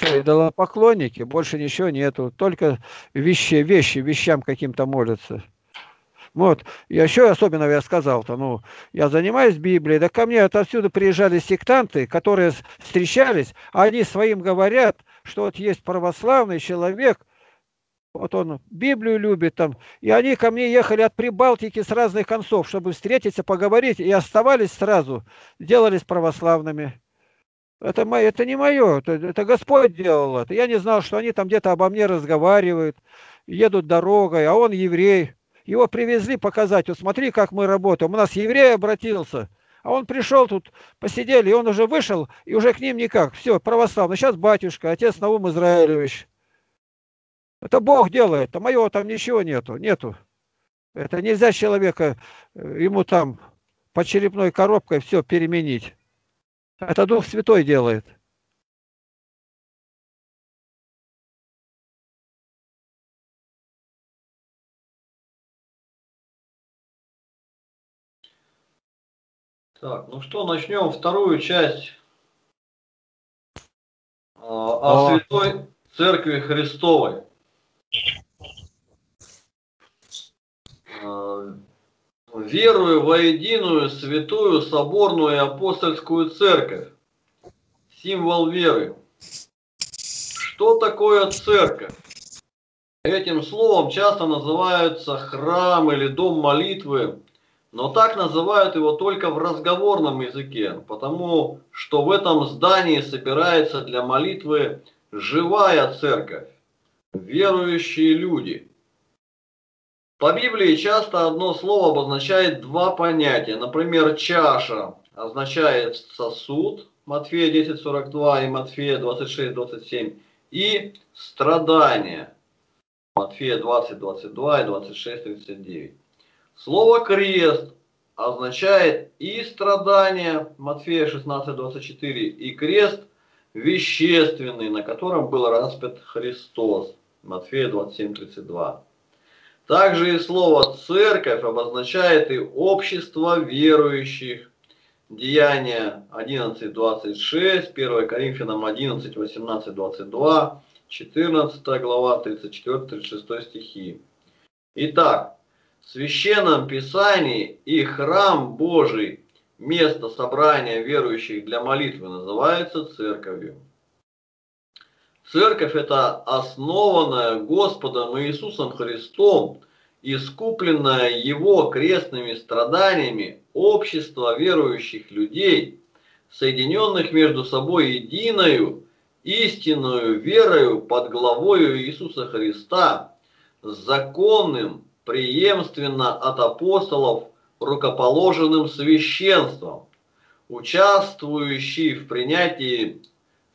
Что, идолопоклонники, больше ничего нету. Только вещи, вещи, вещам каким-то молятся. Вот, я еще особенно я сказал-то, ну, я занимаюсь Библией, да ко мне отовсюду приезжали сектанты, которые встречались, а они своим говорят, что вот есть православный человек, вот он Библию любит там, и они ко мне ехали от Прибалтики с разных концов, чтобы встретиться, поговорить, и оставались сразу, делались православными. Это, мое, это не мое, это, это Господь делал это. Я не знал, что они там где-то обо мне разговаривают, едут дорогой, а он еврей. Его привезли показать, вот смотри, как мы работаем. У нас еврей обратился, а он пришел тут, посидели, и он уже вышел, и уже к ним никак. Все, православный. Сейчас батюшка, отец Наум Израилевич. Это Бог делает, а моего там ничего нету, нету. Это нельзя человека, э, ему там по черепной коробкой все переменить. Это Дух Святой делает. Так, ну что, начнем вторую часть а, о, о Святой Церкви Христовой. Верую во единую святую соборную и апостольскую церковь. Символ веры. Что такое церковь? Этим словом часто называются храм или дом молитвы, но так называют его только в разговорном языке, потому что в этом здании собирается для молитвы живая церковь, верующие люди – по Библии часто одно слово обозначает два понятия. Например, чаша означает сосуд, Матфея 10.42 и Матфея 26.27, и страдание, Матфея 20.22 и 26.39. Слово крест означает и страдание, Матфея 16.24, и крест вещественный, на котором был распят Христос, Матфея 27.32. Также и слово «церковь» обозначает и общество верующих. Деяния 11.26, 1 Коринфянам 11, 18, 22, 14 глава, 34-36 стихи. Итак, в Священном Писании и храм Божий, место собрания верующих для молитвы, называется церковью. Церковь – это основанная Господом Иисусом Христом, искупленная Его крестными страданиями общество верующих людей, соединенных между собой единою, истинную верою под главою Иисуса Христа, законным, преемственно от апостолов рукоположенным священством, участвующий в принятии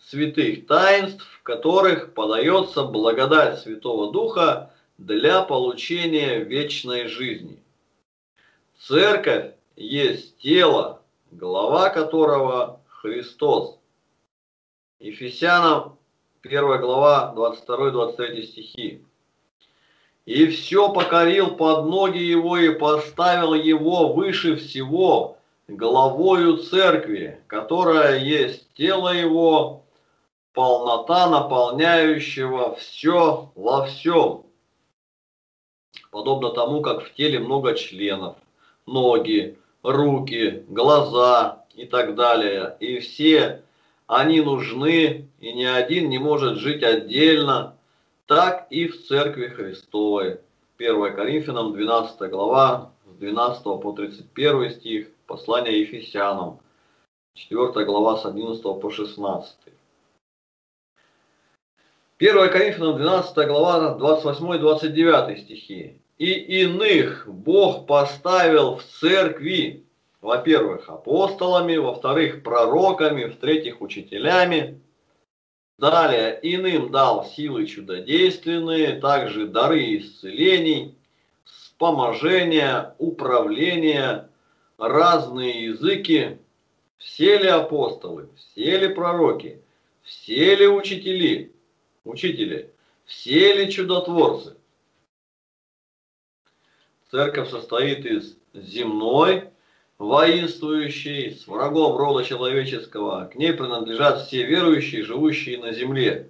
святых таинств, в которых подается благодать Святого Духа для получения вечной жизни. Церковь есть тело, глава которого Христос. Ефесянам 1 глава 22-23 стихи. И все покорил под ноги его и поставил его выше всего, главою церкви, которая есть тело его, полнота наполняющего все во всем. Подобно тому, как в теле много членов, ноги, руки, глаза и так далее. И все они нужны, и ни один не может жить отдельно, так и в Церкви Христовой. 1 Коринфянам 12 глава, с 12 по 31 стих, послание Ефесянам, 4 глава с 11 по 16. 1 Коринфянам 12 глава 28-29 стихи. «И иных Бог поставил в церкви, во-первых, апостолами, во-вторых, пророками, в-третьих, учителями. Далее, иным дал силы чудодейственные, также дары исцелений, вспоможения, управления, разные языки. Все ли апостолы, все ли пророки, все ли учители, Учители, все ли чудотворцы? Церковь состоит из земной, воинствующей, с врагом рода человеческого. К ней принадлежат все верующие, живущие на земле.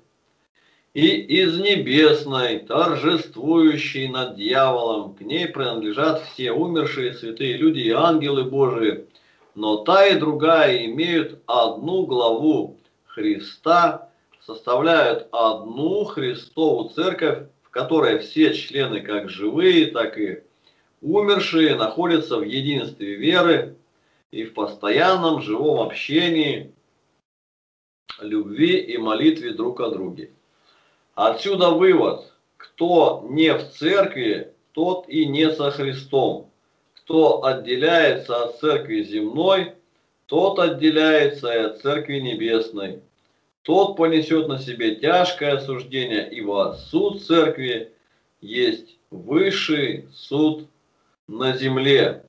И из небесной, торжествующей над дьяволом, к ней принадлежат все умершие святые люди и ангелы Божии. Но та и другая имеют одну главу Христа, составляют одну Христову церковь, в которой все члены, как живые, так и умершие, находятся в единстве веры и в постоянном живом общении, любви и молитве друг о друге. Отсюда вывод, кто не в церкви, тот и не со Христом. Кто отделяется от церкви земной, тот отделяется и от церкви небесной. Тот понесет на себе тяжкое осуждение, ибо суд церкви есть высший суд на земле.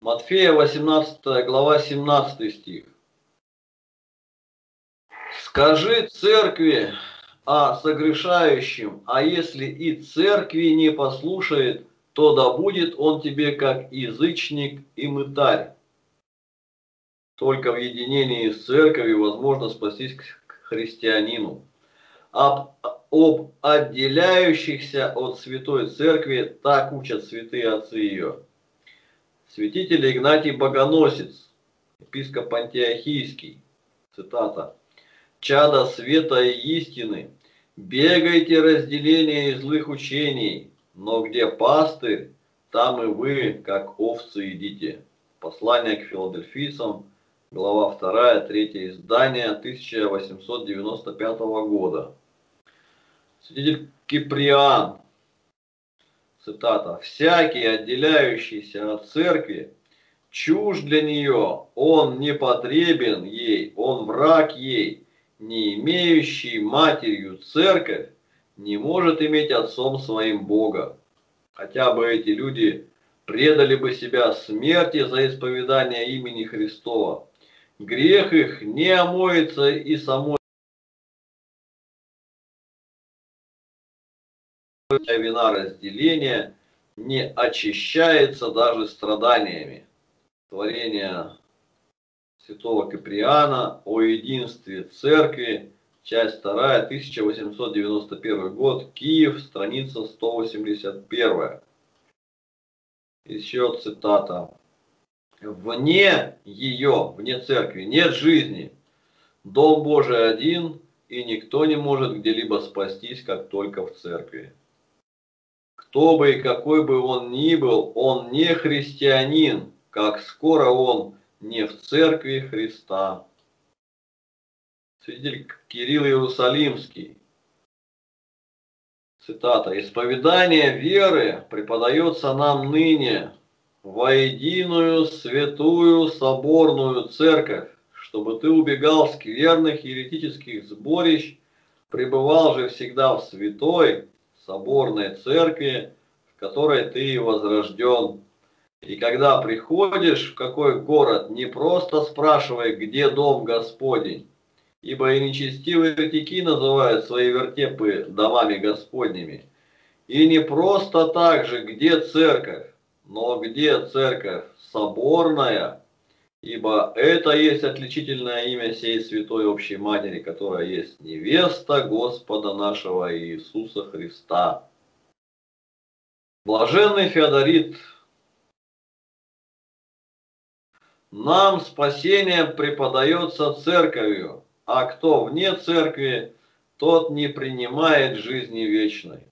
Матфея 18 глава 17 стих. Скажи церкви о согрешающем, а если и церкви не послушает, то да будет он тебе как язычник и мытарь. Только в единении с церковью возможно спастись к христианину. Об, об отделяющихся от святой церкви так учат святые отцы ее. Святитель Игнатий Богоносец, епископ Антиохийский, цитата, «Чада света и истины, бегайте разделения и злых учений, но где пастырь, там и вы, как овцы, идите». Послание к филадельфийцам, глава 2, 3 издание 1895 года. Святитель Киприан, цитата, «всякий, отделяющийся от церкви, чушь для нее, он не потребен ей, он враг ей, не имеющий матерью церковь, не может иметь отцом своим Бога. Хотя бы эти люди предали бы себя смерти за исповедание имени Христова. Грех их не омоется и самой вина разделения не очищается даже страданиями. Творение святого Каприана о единстве церкви, часть 2, 1891 год, Киев, страница 181. Еще цитата. Вне ее, вне церкви, нет жизни. Дом Божий один, и никто не может где-либо спастись, как только в церкви. Кто бы и какой бы он ни был, он не христианин, как скоро он не в церкви Христа. Свидетель Кирилл Иерусалимский. Цитата. «Исповедание веры преподается нам ныне во единую святую соборную церковь, чтобы ты убегал скверных еретических сборищ, пребывал же всегда в святой, соборной церкви, в которой ты возрожден. И когда приходишь в какой город, не просто спрашивай, где дом Господень, ибо и нечестивые вертики называют свои вертепы домами Господними. И не просто так же, где церковь, но где церковь соборная, ибо это есть отличительное имя сей святой общей матери, которая есть невеста Господа нашего Иисуса Христа. Блаженный Феодорит, нам спасение преподается церковью, а кто вне церкви, тот не принимает жизни вечной.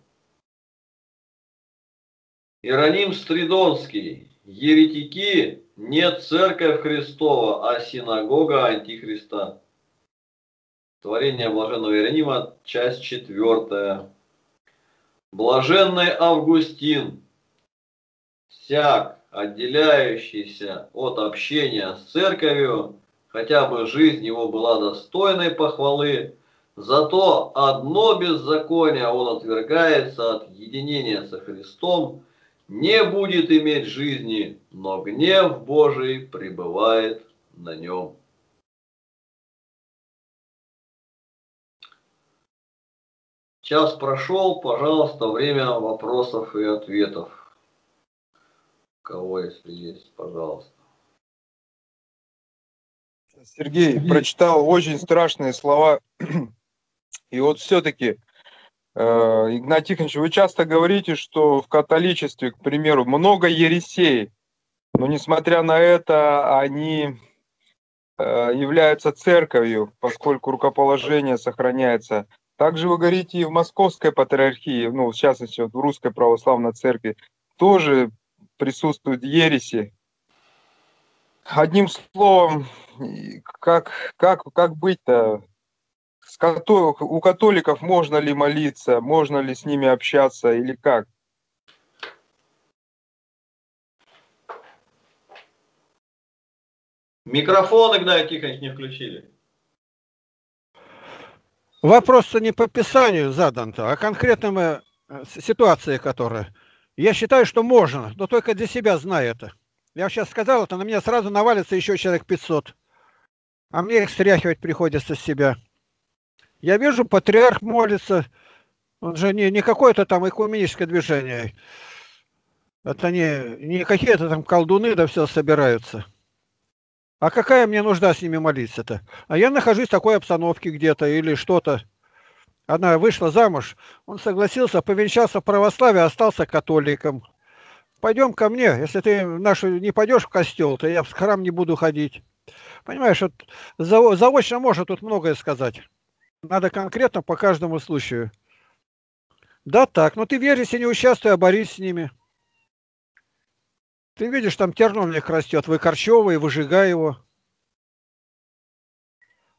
Ироним Стридонский, еретики не церковь Христова, а синагога Антихриста. Творение Блаженного Иеронима, часть четвертая. Блаженный Августин, всяк, отделяющийся от общения с церковью, хотя бы жизнь его была достойной похвалы, зато одно беззаконие он отвергается от единения со Христом, не будет иметь жизни, но гнев Божий пребывает на нем. Час прошел, пожалуйста, время вопросов и ответов. Кого, если есть, пожалуйста. Сергей прочитал очень страшные слова. И вот все-таки Э, Игнат Тихонович, вы часто говорите, что в католичестве, к примеру, много ересей. Но несмотря на это, они э, являются церковью, поскольку рукоположение сохраняется. Также вы говорите и в Московской патриархии, ну, в частности, вот в Русской Православной Церкви, тоже присутствуют ереси. Одним словом, как, как, как быть-то? У католиков можно ли молиться, можно ли с ними общаться или как? Микрофон, Игнат Тихонович, не включили. Вопрос-то не по Писанию задан-то, а конкретным э, ситуации, которая. Я считаю, что можно, но только для себя знаю это. Я сейчас сказал это, на меня сразу навалится еще человек 500. А мне их стряхивать приходится с себя. Я вижу, патриарх молится. Он же не, не какое-то там экуменическое движение. Это не, не какие-то там колдуны, да все собираются. А какая мне нужда с ними молиться-то? А я нахожусь в такой обстановке где-то или что-то. Она вышла замуж, он согласился, повенчался в православии, остался католиком. Пойдем ко мне, если ты нашу не пойдешь в костел, то я в храм не буду ходить. Понимаешь, вот зао заочно можно тут многое сказать. Надо конкретно по каждому случаю. Да так, но ты в ереси не участвуй, а борись с ними. Ты видишь, там терновник растет, выкорчевывай, выжигай его.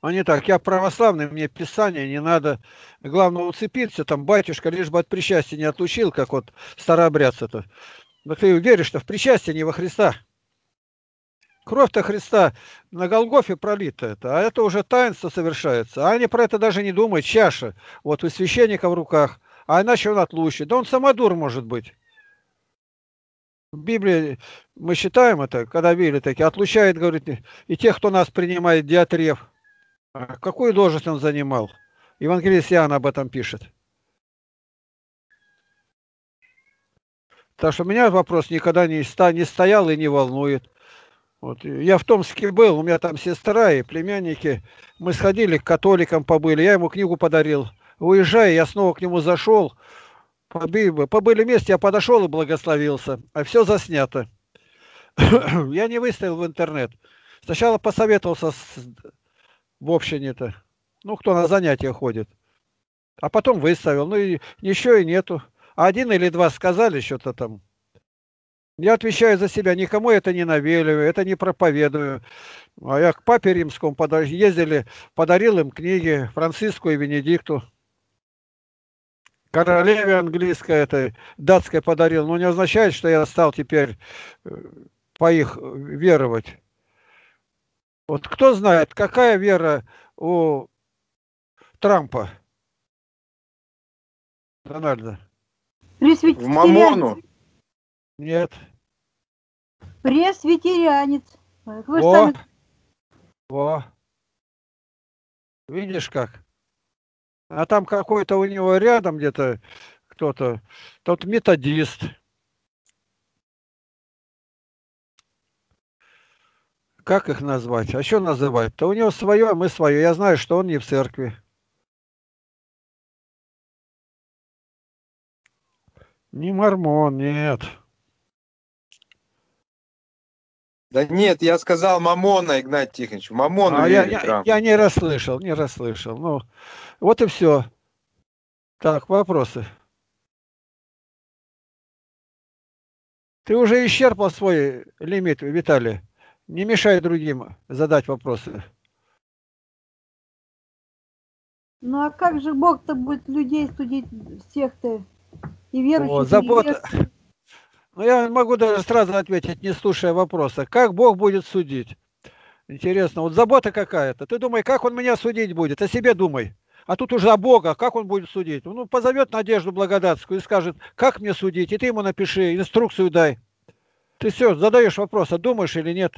А не так, я православный, мне писание не надо. Главное уцепиться, там батюшка лишь бы от причастия не отлучил, как вот старообрядцы-то. Но ты веришь, что в причастие не во Христа. Кровь-то Христа на Голгофе пролита это, а это уже таинство совершается. А они про это даже не думают. Чаша, вот у священника в руках, а иначе он отлучит. Да он самодур может быть. В Библии мы считаем это, когда видели такие, отлучает, говорит, и тех, кто нас принимает, диатрев. А какую должность он занимал? Евангелист Иоанн об этом пишет. Так что меня вопрос никогда не, не стоял и не волнует. Вот. Я в Томске был, у меня там сестра и племянники. Мы сходили к католикам побыли, я ему книгу подарил. Уезжая, я снова к нему зашел, побыли вместе, я подошел и благословился, а все заснято. я не выставил в интернет. Сначала посоветовался с, в общине-то, ну, кто на занятия ходит. А потом выставил, ну, и еще и нету. Один или два сказали что-то там. Я отвечаю за себя, никому это не навеливаю, это не проповедую. А я к папе римскому ездили, подарил им книги Франциску и Венедикту королеве английской, этой датской подарил, но не означает, что я стал теперь э, по их веровать. Вот кто знает, какая вера у Трампа? Рональда. В Мамону? Нет. Пресвитерианец. Вы Во. Сами... Во. Видишь как? а там какой-то у него рядом где-то кто-то, тот методист. Как их назвать? А что называть-то? У него свое, а мы свое. Я знаю, что он не в церкви. Не мормон, нет. Да нет, я сказал Мамона, Игнат Тихонович. Мамона. А я, я, я не расслышал, не расслышал. Ну, вот и все. Так, вопросы. Ты уже исчерпал свой лимит, Виталий. Не мешай другим задать вопросы. Ну а как же Бог-то будет людей судить всех-то? И верующих, вот, забота... и Ну я могу даже сразу ответить, не слушая вопроса. Как Бог будет судить? Интересно, вот забота какая-то. Ты думай, как он меня судить будет? О себе думай. А тут уже о Бога, как он будет судить? Ну, позовет Надежду Благодатскую и скажет, как мне судить? И ты ему напиши, инструкцию дай. Ты все, задаешь вопрос, а думаешь или нет?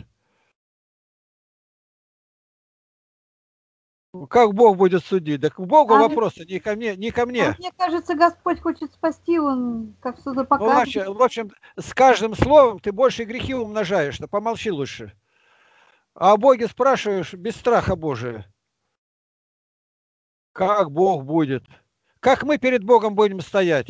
Как Бог будет судить? Так к Богу а вопросы, не ко мне. Не ко мне. А мне кажется, Господь хочет спасти, Он как что-то показывает. Ну, в общем, с каждым словом ты больше грехи умножаешь. -то. Помолчи лучше. А о Боге спрашиваешь без страха Божия. Как Бог будет? Как мы перед Богом будем стоять?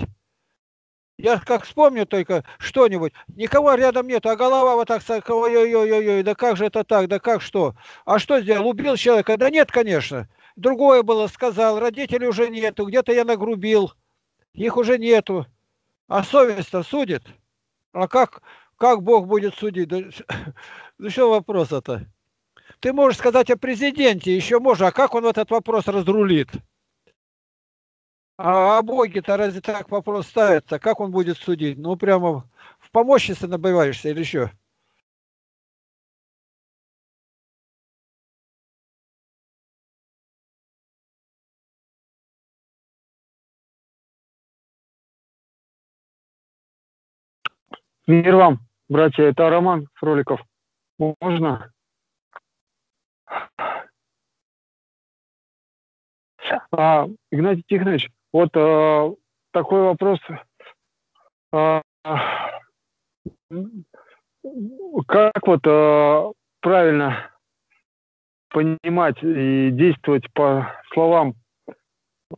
Я как вспомню только что-нибудь, никого рядом нету, а голова вот так, ой-ой-ой-ой, да как же это так, да как что? А что сделал? Убил человека? Да нет, конечно. Другое было, сказал, родителей уже нету, где-то я нагрубил, их уже нету. А совесть-то судит. А как, как Бог будет судить? Да, ну что вопрос-то? Ты можешь сказать о президенте, еще можно, а как он этот вопрос разрулит? А о Боге-то разве так вопрос ставится? Как он будет судить? Ну, прямо в помощнице набиваешься или еще? Мир вам, братья, это Роман Фроликов. Можно? А, Игнатий Тихонович, вот э, такой вопрос. Э, как вот э, правильно понимать и действовать по словам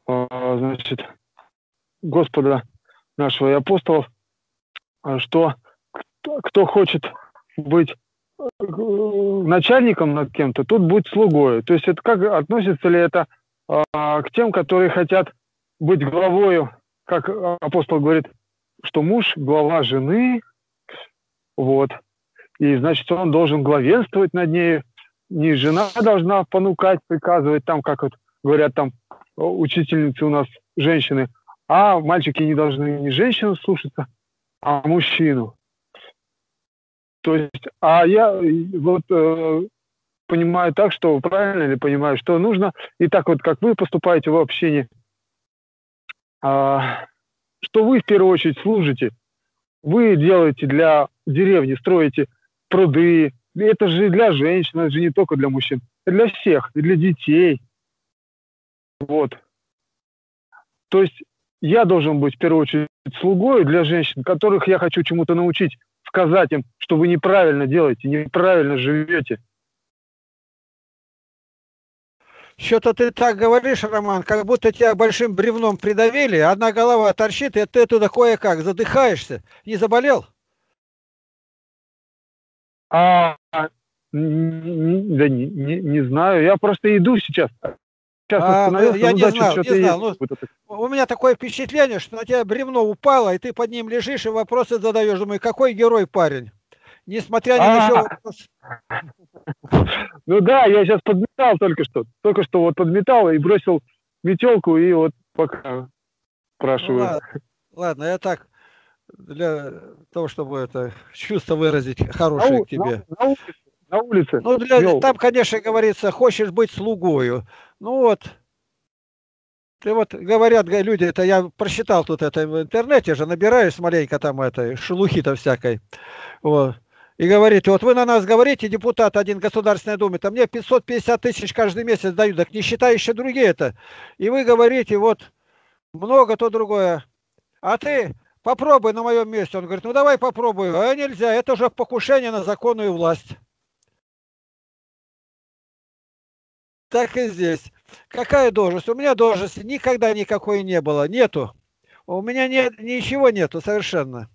э, значит, Господа нашего и апостолов, что кто, хочет быть начальником над кем-то, тут будет слугой. То есть это как относится ли это а, к тем, которые хотят быть главою, как апостол говорит, что муж – глава жены, вот, и, значит, он должен главенствовать над ней, не жена должна понукать, приказывать, там, как вот говорят там учительницы у нас, женщины, а мальчики не должны не женщину слушаться, а мужчину. То есть, а я вот э, понимаю так, что правильно ли понимаю, что нужно, и так вот, как вы поступаете в общении, что вы в первую очередь служите, вы делаете для деревни, строите пруды, это же для женщин, это же не только для мужчин, это для всех, и для детей. Вот. То есть я должен быть в первую очередь слугой для женщин, которых я хочу чему-то научить, сказать им, что вы неправильно делаете, неправильно живете. Что-то ты так говоришь, Роман, как будто тебя большим бревном придавили, одна голова торчит, и ты туда кое-как задыхаешься. Не заболел? А, да не, не, не знаю, я просто иду сейчас. Сейчас а, я ну, не знал, не знал. Ну, у меня такое впечатление, что на тебя бревно упало, и ты под ним лежишь и вопросы задаешь. Думаю, какой герой парень? Несмотря ни на что. Ну да, я сейчас подметал только что. Только что вот подметал и бросил метелку, и вот пока спрашиваю. Ну, ладно, ладно, я так для того, чтобы это чувство выразить хорошее на, к тебе. На, на улице. На улице. Ну, для, там, конечно, говорится, хочешь быть слугою. Ну вот, ты вот говорят люди, это я прочитал тут это в интернете же, набираешь маленько там этой шелухи-то всякой. Вот и говорит, вот вы на нас говорите, депутат один Государственной Думы, там мне 550 тысяч каждый месяц дают, так не считай еще другие это. И вы говорите, вот много то другое. А ты попробуй на моем месте. Он говорит, ну давай попробуй. А нельзя, это уже покушение на законную власть. Так и здесь. Какая должность? У меня должности никогда никакой не было. Нету. У меня нет, ничего нету совершенно.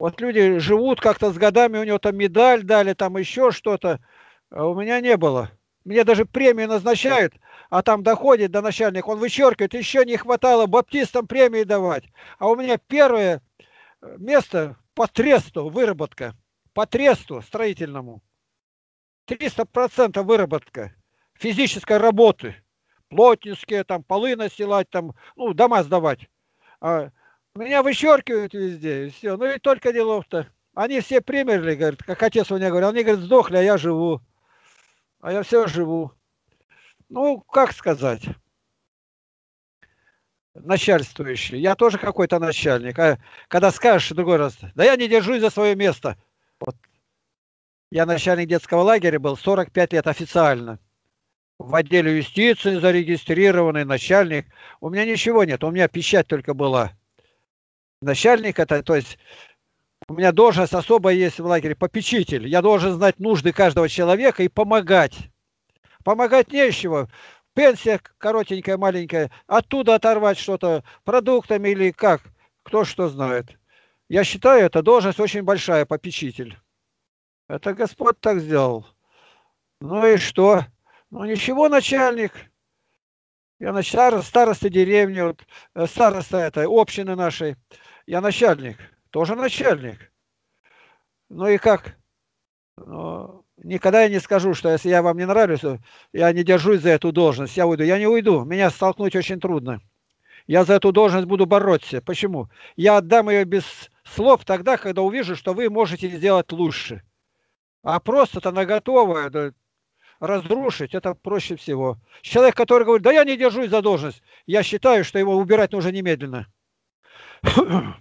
Вот люди живут как-то с годами, у него там медаль дали, там еще что-то. А у меня не было. Мне даже премию назначают, а там доходит до начальника, он вычеркивает, еще не хватало баптистам премии давать. А у меня первое э, место по тресту выработка, по тресту строительному. 300% выработка физической работы. Плотницкие, там полы настилать, там, ну, дома сдавать. А меня вычеркивают везде, и все. Ну и только делов-то. Они все примерли, говорят, как отец у меня говорил. Они, говорят, сдохли, а я живу. А я все живу. Ну, как сказать. Начальствующий. Я тоже какой-то начальник. А когда скажешь другой раз, да я не держусь за свое место. Вот. Я начальник детского лагеря был 45 лет официально. В отделе юстиции зарегистрированный начальник. У меня ничего нет, у меня печать только была начальник это, то есть у меня должность особая есть в лагере, попечитель. Я должен знать нужды каждого человека и помогать. Помогать не из чего. Пенсия коротенькая, маленькая, оттуда оторвать что-то продуктами или как, кто что знает. Я считаю, эта должность очень большая, попечитель. Это Господь так сделал. Ну и что? Ну ничего, начальник. Я на староста, староста деревни, вот, э, староста этой общины нашей. Я начальник, тоже начальник. Ну и как? Ну, никогда я не скажу, что если я вам не нравлюсь, я не держусь за эту должность, я уйду. Я не уйду, меня столкнуть очень трудно. Я за эту должность буду бороться. Почему? Я отдам ее без слов тогда, когда увижу, что вы можете сделать лучше. А просто-то на готовое, да, разрушить, это проще всего. Человек, который говорит, да я не держусь за должность, я считаю, что его убирать нужно немедленно.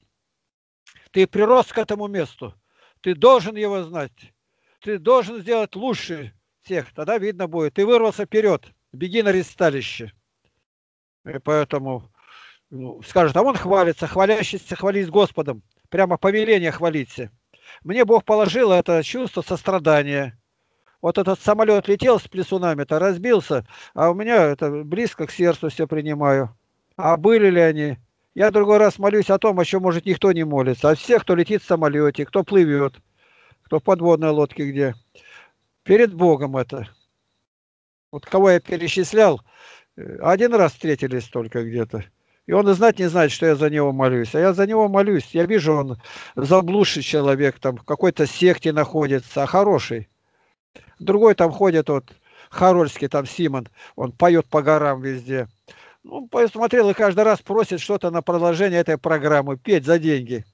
Ты прирос к этому месту. Ты должен его знать. Ты должен сделать лучше всех. Тогда видно будет. Ты вырвался вперед. Беги на ресталище. И поэтому ну, скажет, а он хвалится, хвалящийся хвалить Господом. Прямо повеление хвалиться. Мне Бог положил это чувство сострадания. Вот этот самолет летел с плесунами-то, разбился, а у меня это близко к сердцу все принимаю. А были ли они? Я другой раз молюсь о том, о чем, может, никто не молится. А все, кто летит в самолете, кто плывет, кто в подводной лодке где. Перед Богом это. Вот кого я перечислял, э, один раз встретились только где-то. И он и знать не знает, что я за него молюсь. А я за него молюсь. Я вижу, он заблудший человек, там в какой-то секте находится, а хороший. Другой там ходит, вот, Харольский, там Симон, он поет по горам везде. Ну, посмотрел и каждый раз просит что-то на продолжение этой программы, петь за деньги.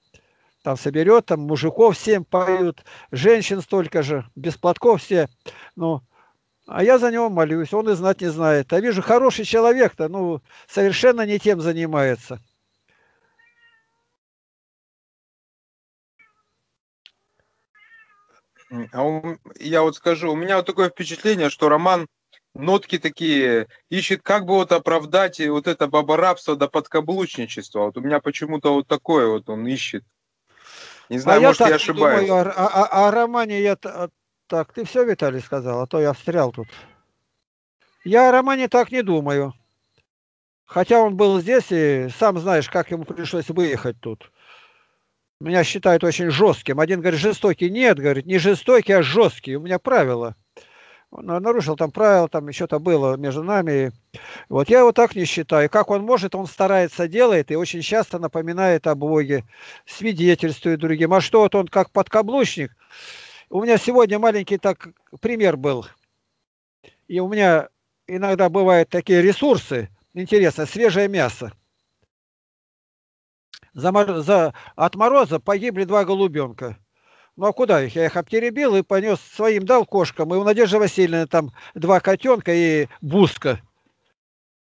Там соберет, там мужиков семь поют, женщин столько же, без платков все. Ну, а я за него молюсь, он и знать не знает. А вижу, хороший человек-то, ну, совершенно не тем занимается. А у, я вот скажу, у меня вот такое впечатление, что роман нотки такие ищет, как бы вот оправдать и вот это бабарабство до подкаблучничества. Вот у меня почему-то вот такое вот он ищет. Не знаю, а может, я, я ошибаюсь. Думаю, а, а, а романе я так, ты все, Виталий, сказал, а то я встрял тут. Я о романе так не думаю. Хотя он был здесь, и сам знаешь, как ему пришлось выехать тут. Меня считают очень жестким. Один говорит, жестокий. Нет, говорит, не жестокий, а жесткий. У меня правила. Нарушил там правила, там что-то было между нами. Вот я его так не считаю. Как он может, он старается, делает и очень часто напоминает о Боге, свидетельствует другим. А что вот он как подкаблучник – у меня сегодня маленький так пример был. И у меня иногда бывают такие ресурсы, интересно, свежее мясо. За, за, от мороза погибли два голубенка. Ну а куда их? Я их обтеребил и понес своим дал кошкам. И у Надежды Васильевны там два котенка и бустка.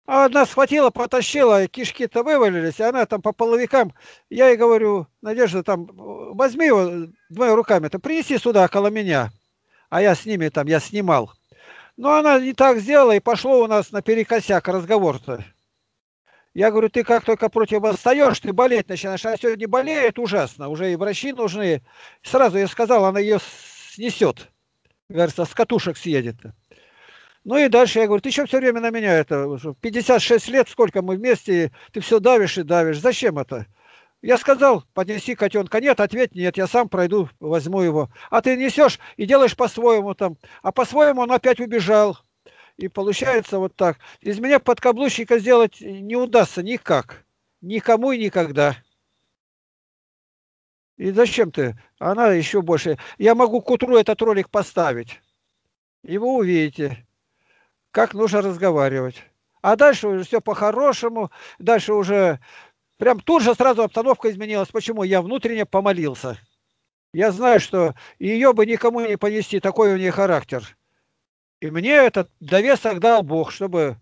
А одна схватила, потащила, кишки-то вывалились, и она там по половикам. Я ей говорю, Надежда, там, возьми его двумя руками, то принеси сюда около меня. А я с ними там, я снимал. Но она не так сделала, и пошло у нас наперекосяк разговор-то. Я говорю, ты как только против восстаешь, ты болеть начинаешь. А сегодня болеет ужасно, уже и врачи нужны. Сразу я сказал, она ее снесет. Говорится, с катушек съедет. Ну и дальше я говорю, ты еще все время на меня это, 56 лет, сколько мы вместе, ты все давишь и давишь, зачем это? Я сказал, поднеси котенка, нет, ответь нет, я сам пройду, возьму его. А ты несешь и делаешь по-своему там. А по-своему он опять убежал. И получается вот так. Из меня подкаблучника сделать не удастся никак. Никому и никогда. И зачем ты? Она еще больше. Я могу к утру этот ролик поставить. И вы увидите как нужно разговаривать. А дальше уже все по-хорошему, дальше уже прям тут же сразу обстановка изменилась. Почему? Я внутренне помолился. Я знаю, что ее бы никому не понести, такой у нее характер. И мне этот довесок дал Бог, чтобы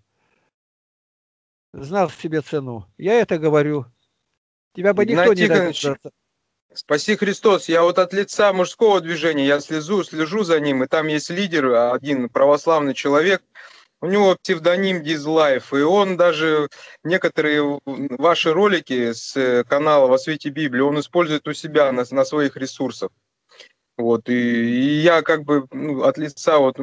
знал себе цену. Я это говорю. Тебя бы никто Игнатий не догадался. Спаси Христос. Я вот от лица мужского движения, я слежу, слежу за ним, и там есть лидер, один православный человек – у него псевдоним Дизлайф, и он даже некоторые ваши ролики с э, канала «Во свете Библии» он использует у себя на, на своих ресурсах. Вот, и, и я как бы ну, от лица вот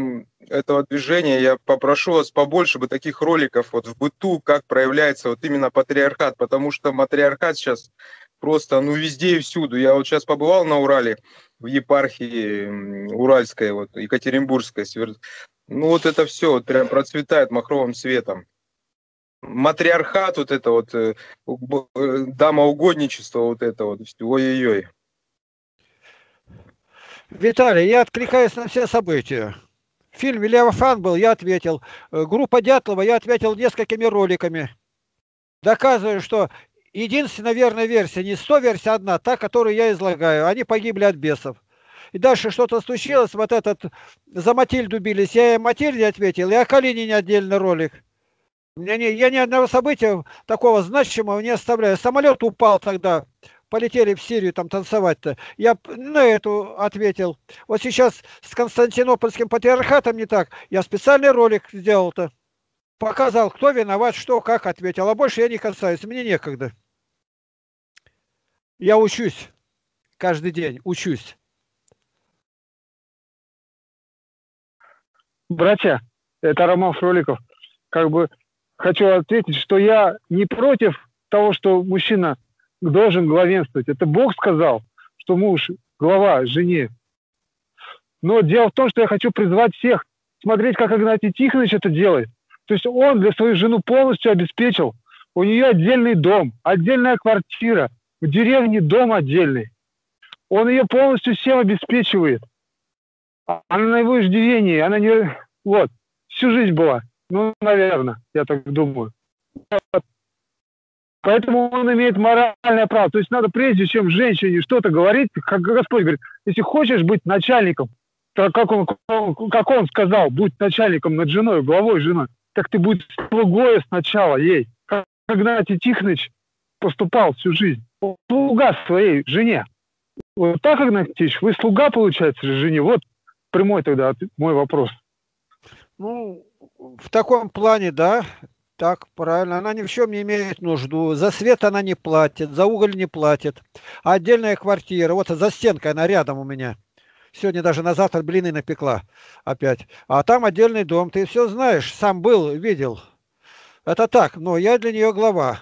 этого движения я попрошу вас побольше бы таких роликов вот в быту, как проявляется вот именно патриархат, потому что матриархат сейчас просто, ну, везде и всюду. Я вот сейчас побывал на Урале, в епархии Уральской, вот, Екатеринбургской. Ну, вот это все вот прям процветает махровым цветом. Матриархат, вот это вот, э, э, дама угодничества, вот это вот, ой-ой-ой. Виталий, я откликаюсь на все события. В фильме Левофан был, я ответил. Э, группа Дятлова, я ответил несколькими роликами. Доказываю, что единственная верная версия, не 100 версия, одна, та, которую я излагаю. Они погибли от бесов. И дальше что-то случилось, вот этот, за Матильду бились, я Матильде ответил, и о Калинине отдельный ролик. Я, не, я ни одного события такого значимого не оставляю. Самолет упал тогда, полетели в Сирию там танцевать-то. Я на эту ответил. Вот сейчас с Константинопольским патриархатом не так. Я специальный ролик сделал-то. Показал, кто виноват, что, как ответил. А больше я не касаюсь, мне некогда. Я учусь. Каждый день учусь. Братья, это Роман Фроликов. Как бы хочу ответить, что я не против того, что мужчина должен главенствовать. Это Бог сказал, что муж глава жене. Но дело в том, что я хочу призвать всех смотреть, как Игнатий Тихонович это делает. То есть он для своей жены полностью обеспечил. У нее отдельный дом, отдельная квартира, в деревне дом отдельный. Он ее полностью всем обеспечивает. Она на его иждивении, она не... Вот, всю жизнь была. Ну, наверное, я так думаю. Поэтому он имеет моральное право. То есть надо прежде чем женщине что-то говорить, как Господь говорит, если хочешь быть начальником, то как он, как он сказал, будь начальником над женой, главой жены, так ты будь слугой сначала ей. Как Игнатий Тихонович поступал всю жизнь. Слуга своей жене. Вот так, Игнатий Тихонович, вы слуга, получается, жене. Вот прямой тогда мой вопрос. Ну, в таком плане, да, так, правильно. Она ни в чем не имеет нужду. За свет она не платит, за уголь не платит. А отдельная квартира, вот за стенкой она рядом у меня. Сегодня даже на завтра блины напекла опять. А там отдельный дом. Ты все знаешь, сам был, видел. Это так, но я для нее глава.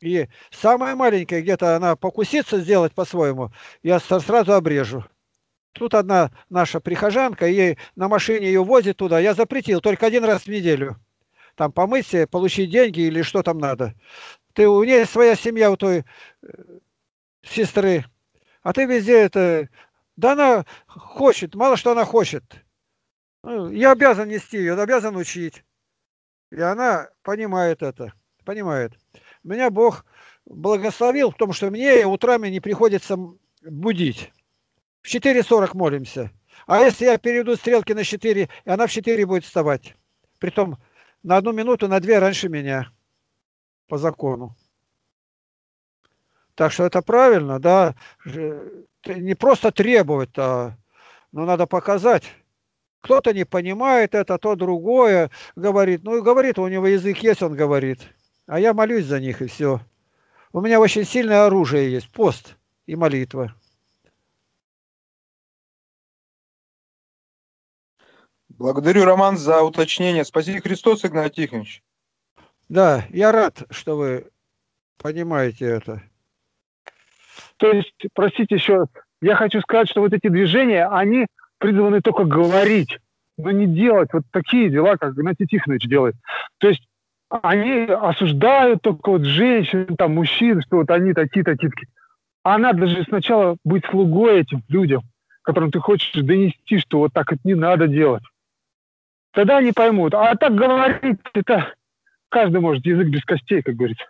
И самая маленькая, где-то она покусится сделать по-своему, я сразу обрежу. Тут одна наша прихожанка, ей на машине ее возит туда. Я запретил только один раз в неделю там помыться, получить деньги или что там надо. Ты, у нее своя семья у той э, сестры, а ты везде это... Да она хочет, мало что она хочет. Ну, я обязан нести ее, обязан учить. И она понимает это, понимает. Меня Бог благословил в том, что мне утрами не приходится будить. В 4.40 молимся. А если я перейду стрелки на 4, и она в 4 будет вставать. Притом на одну минуту, на две раньше меня по закону. Так что это правильно, да, не просто требовать, а, но надо показать. Кто-то не понимает это, то другое говорит. Ну и говорит, у него язык есть, он говорит. А я молюсь за них и все. У меня очень сильное оружие есть, пост и молитва. Благодарю, Роман, за уточнение. Спасибо Христос, Игнатий Тихонович. Да, я рад, что вы понимаете это. То есть, простите еще я хочу сказать, что вот эти движения, они призваны только говорить, но не делать вот такие дела, как Игнатий Тихонович делает. То есть они осуждают только вот женщин, там, мужчин, что вот они такие, такие, такие. А надо же сначала быть слугой этим людям, которым ты хочешь донести, что вот так это не надо делать тогда они поймут. А так говорить, это каждый может, язык без костей, как говорится.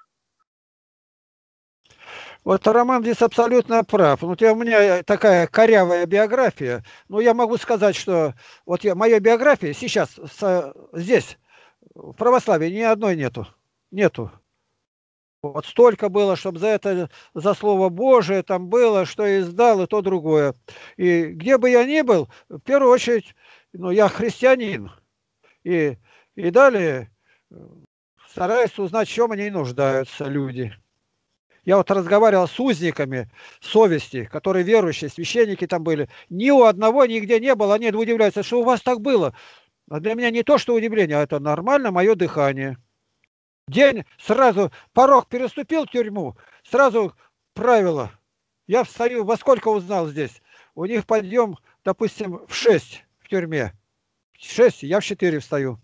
Вот Роман здесь абсолютно прав. Вот я, у меня такая корявая биография. Но я могу сказать, что вот я, моя биография сейчас с, здесь, в православии, ни одной нету. Нету. Вот столько было, чтобы за это, за Слово Божие там было, что издал, и то другое. И где бы я ни был, в первую очередь, ну, я христианин. И, и далее э, стараюсь узнать, чем они нуждаются, люди. Я вот разговаривал с узниками совести, которые верующие, священники там были. Ни у одного нигде не было. Они удивляются, что у вас так было. А для меня не то, что удивление, а это нормально мое дыхание. День сразу, порог переступил тюрьму, сразу правило. Я встаю, во сколько узнал здесь? У них подъем, допустим, в 6 в тюрьме. В 6, я в 4 встаю.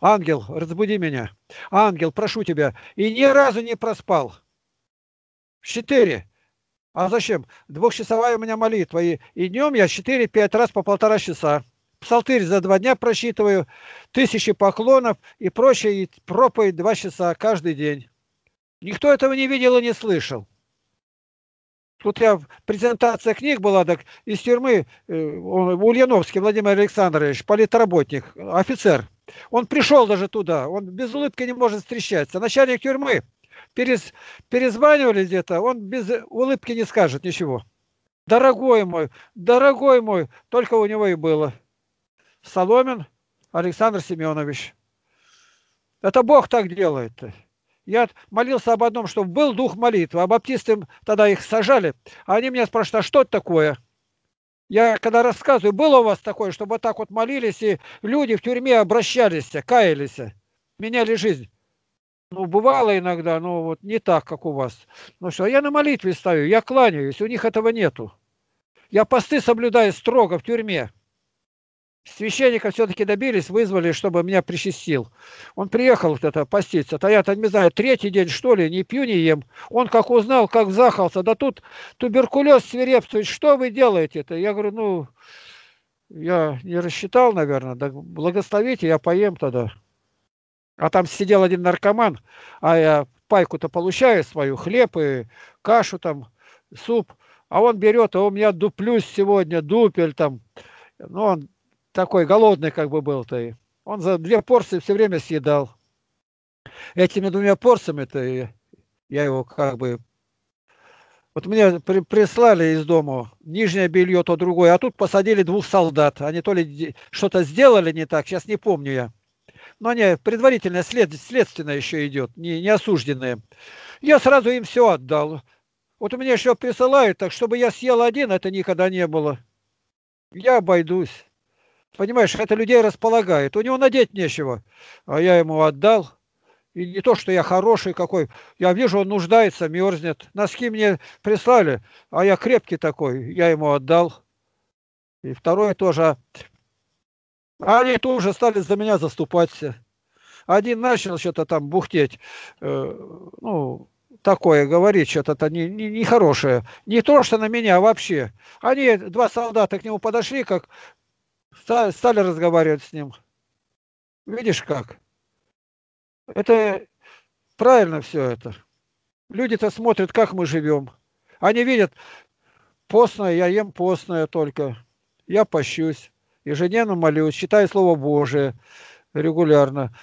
Ангел, разбуди меня. Ангел, прошу тебя. И ни разу не проспал. В 4. А зачем? Двухчасовая у меня молитва. И, и днем я 4-5 раз по полтора часа. Псалтырь за два дня просчитываю, тысячи поклонов и прочее, и проповедь два часа каждый день. Никто этого не видел и не слышал. Тут я, презентация книг была, так из тюрьмы э, он, Ульяновский Владимир Александрович, политработник, офицер. Он пришел даже туда, он без улыбки не может встречаться. Начальник тюрьмы, перез, перезванивали где-то, он без улыбки не скажет ничего. Дорогой мой, дорогой мой, только у него и было. Соломин Александр Семенович. Это Бог так делает. Я молился об одном, чтобы был дух молитвы, а баптисты тогда их сажали, а они меня спрашивают, а что это такое? Я когда рассказываю, было у вас такое, чтобы вот так вот молились, и люди в тюрьме обращались, каялись, меняли жизнь? Ну, бывало иногда, но вот не так, как у вас. Ну что, я на молитве стою, я кланяюсь, у них этого нету. Я посты соблюдаю строго в тюрьме. Священника все-таки добились, вызвали, чтобы меня причастил. Он приехал вот это поститься. То я там, не знаю, третий день, что ли, не пью, не ем. Он как узнал, как захался. Да тут туберкулез свирепствует. Что вы делаете-то? Я говорю, ну, я не рассчитал, наверное. Да благословите, я поем тогда. А там сидел один наркоман, а я пайку-то получаю свою, хлеб и кашу там, суп. А он берет, а у меня дуплюсь сегодня, дупель там. Ну, он такой голодный как бы был-то. Он за две порции все время съедал. Этими двумя порциями-то я его как бы... Вот мне при, прислали из дома нижнее белье, то другое, а тут посадили двух солдат. Они то ли что-то сделали не так, сейчас не помню я. Но они предварительное след, следственное еще идет, не, не осужденное. Я сразу им все отдал. Вот у меня еще присылают, так чтобы я съел один, это никогда не было. Я обойдусь. Понимаешь, это людей располагает. У него надеть нечего. А я ему отдал. И не то, что я хороший какой. Я вижу, он нуждается, мерзнет. Носки мне прислали, а я крепкий такой. Я ему отдал. И второе тоже. А они тоже стали за меня заступаться. Один начал что-то там бухтеть. Э, ну, такое говорить, что-то не, не, не хорошее. Не то, что на меня, а вообще. Они, два солдата к нему подошли, как стали разговаривать с ним. Видишь как? Это правильно все это. Люди-то смотрят, как мы живем. Они видят, постное, я ем постное только. Я пощусь. Ежедневно молюсь, читаю Слово Божие регулярно.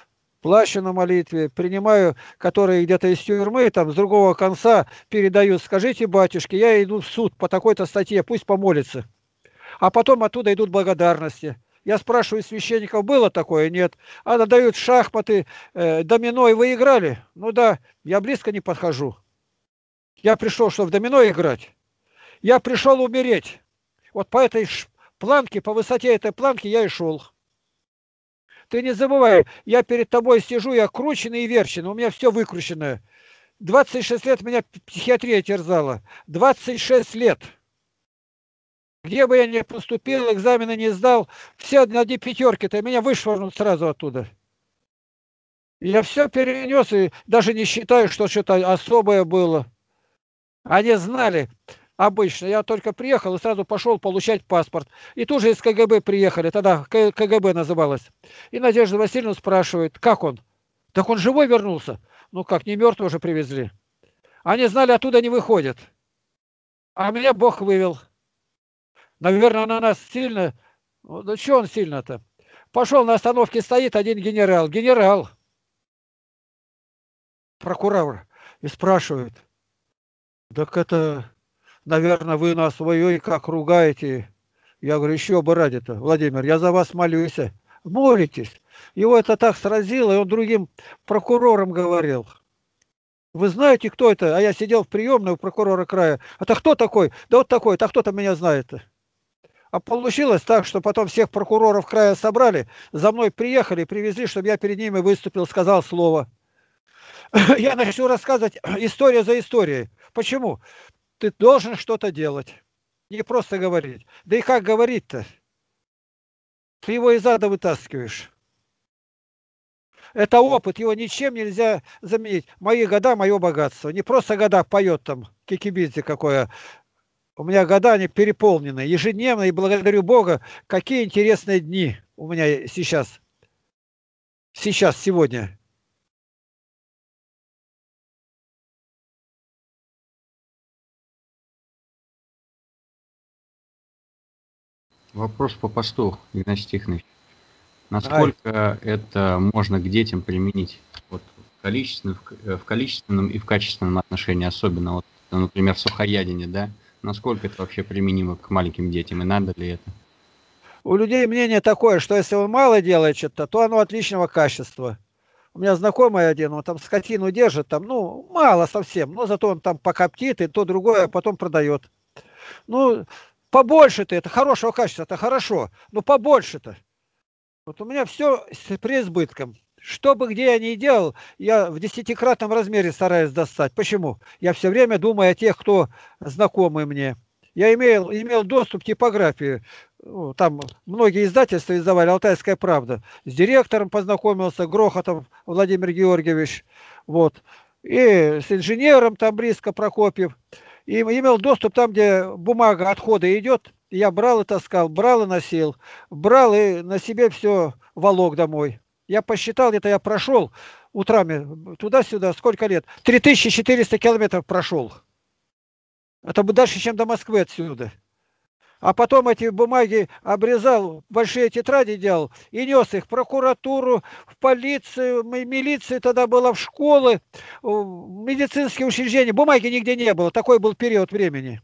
Плачу на молитве, принимаю, которые где-то из тюрьмы, там, с другого конца передают. Скажите, батюшки, я иду в суд по такой-то статье, пусть помолится а потом оттуда идут благодарности. Я спрашиваю священников, было такое? Нет. А дают шахматы, э, домино, и вы играли? Ну да, я близко не подхожу. Я пришел, чтобы в домино играть. Я пришел умереть. Вот по этой планке, по высоте этой планки я и шел. Ты не забывай, я перед тобой сижу, я крученный и верченный, у меня все выкрученное. 26 лет меня психиатрия терзала. 26 лет. Где бы я ни поступил, экзамены не сдал, все на пятерки-то меня вышвырнут сразу оттуда. Я все перенес и даже не считаю, что что-то особое было. Они знали обычно. Я только приехал и сразу пошел получать паспорт. И тоже из КГБ приехали, тогда КГБ называлось. И Надежда Васильевна спрашивает, как он? Так он живой вернулся? Ну как, не мертвого уже привезли. Они знали, оттуда не выходят. А меня Бог вывел. Наверное, на нас сильно... Ну, что он сильно-то? Пошел на остановке, стоит один генерал. Генерал. Прокурор. И спрашивает. Так это, наверное, вы нас ой как ругаете. Я говорю, еще бы ради-то, Владимир, я за вас молюсь. Молитесь. Его это так сразило, и он другим прокурорам говорил. Вы знаете, кто это? А я сидел в приемной у прокурора края. Это кто такой? Да вот такой. А кто-то меня знает. А получилось так, что потом всех прокуроров края собрали, за мной приехали, привезли, чтобы я перед ними выступил, сказал слово. Я начну рассказывать история за историей. Почему? ты должен что-то делать. Не просто говорить. Да и как говорить-то? Ты его из ада вытаскиваешь. Это опыт, его ничем нельзя заменить. Мои года, мое богатство. Не просто года поет там кикибидзе какое. У меня года, они переполнены. Ежедневно, и благодарю Бога, какие интересные дни у меня сейчас. Сейчас, сегодня. Вопрос по посту, Игнатий Тихонович. Насколько Ай. это можно к детям применить? Вот в количественном, в количественном и в качественном отношении особенно. Вот, например, сухоядение, да? Насколько это вообще применимо к маленьким детям и надо ли это? У людей мнение такое, что если он мало делает что-то, то оно отличного качества. У меня знакомый один, он там скотину держит, там, ну, мало совсем, но зато он там покоптит и то другое, а потом продает. Ну, побольше-то, это хорошего качества, это хорошо, но побольше-то. Вот у меня все с преизбытком. Что бы где я ни делал, я в десятикратном размере стараюсь достать. Почему? Я все время думаю о тех, кто знакомый мне. Я имел, имел доступ к типографии. Там многие издательства издавали «Алтайская правда». С директором познакомился, Грохотом Владимир Георгиевич. Вот. И с инженером там близко Прокопьев. И имел доступ там, где бумага отхода идет, я брал и таскал, брал и носил, брал и на себе все волок домой. Я посчитал, где-то я прошел утрами туда-сюда, сколько лет? 3400 километров прошел. Это бы дальше, чем до Москвы отсюда. А потом эти бумаги обрезал, большие тетради делал и нес их в прокуратуру, в полицию, милиции тогда было, в школы, в медицинские учреждения. Бумаги нигде не было, такой был период времени.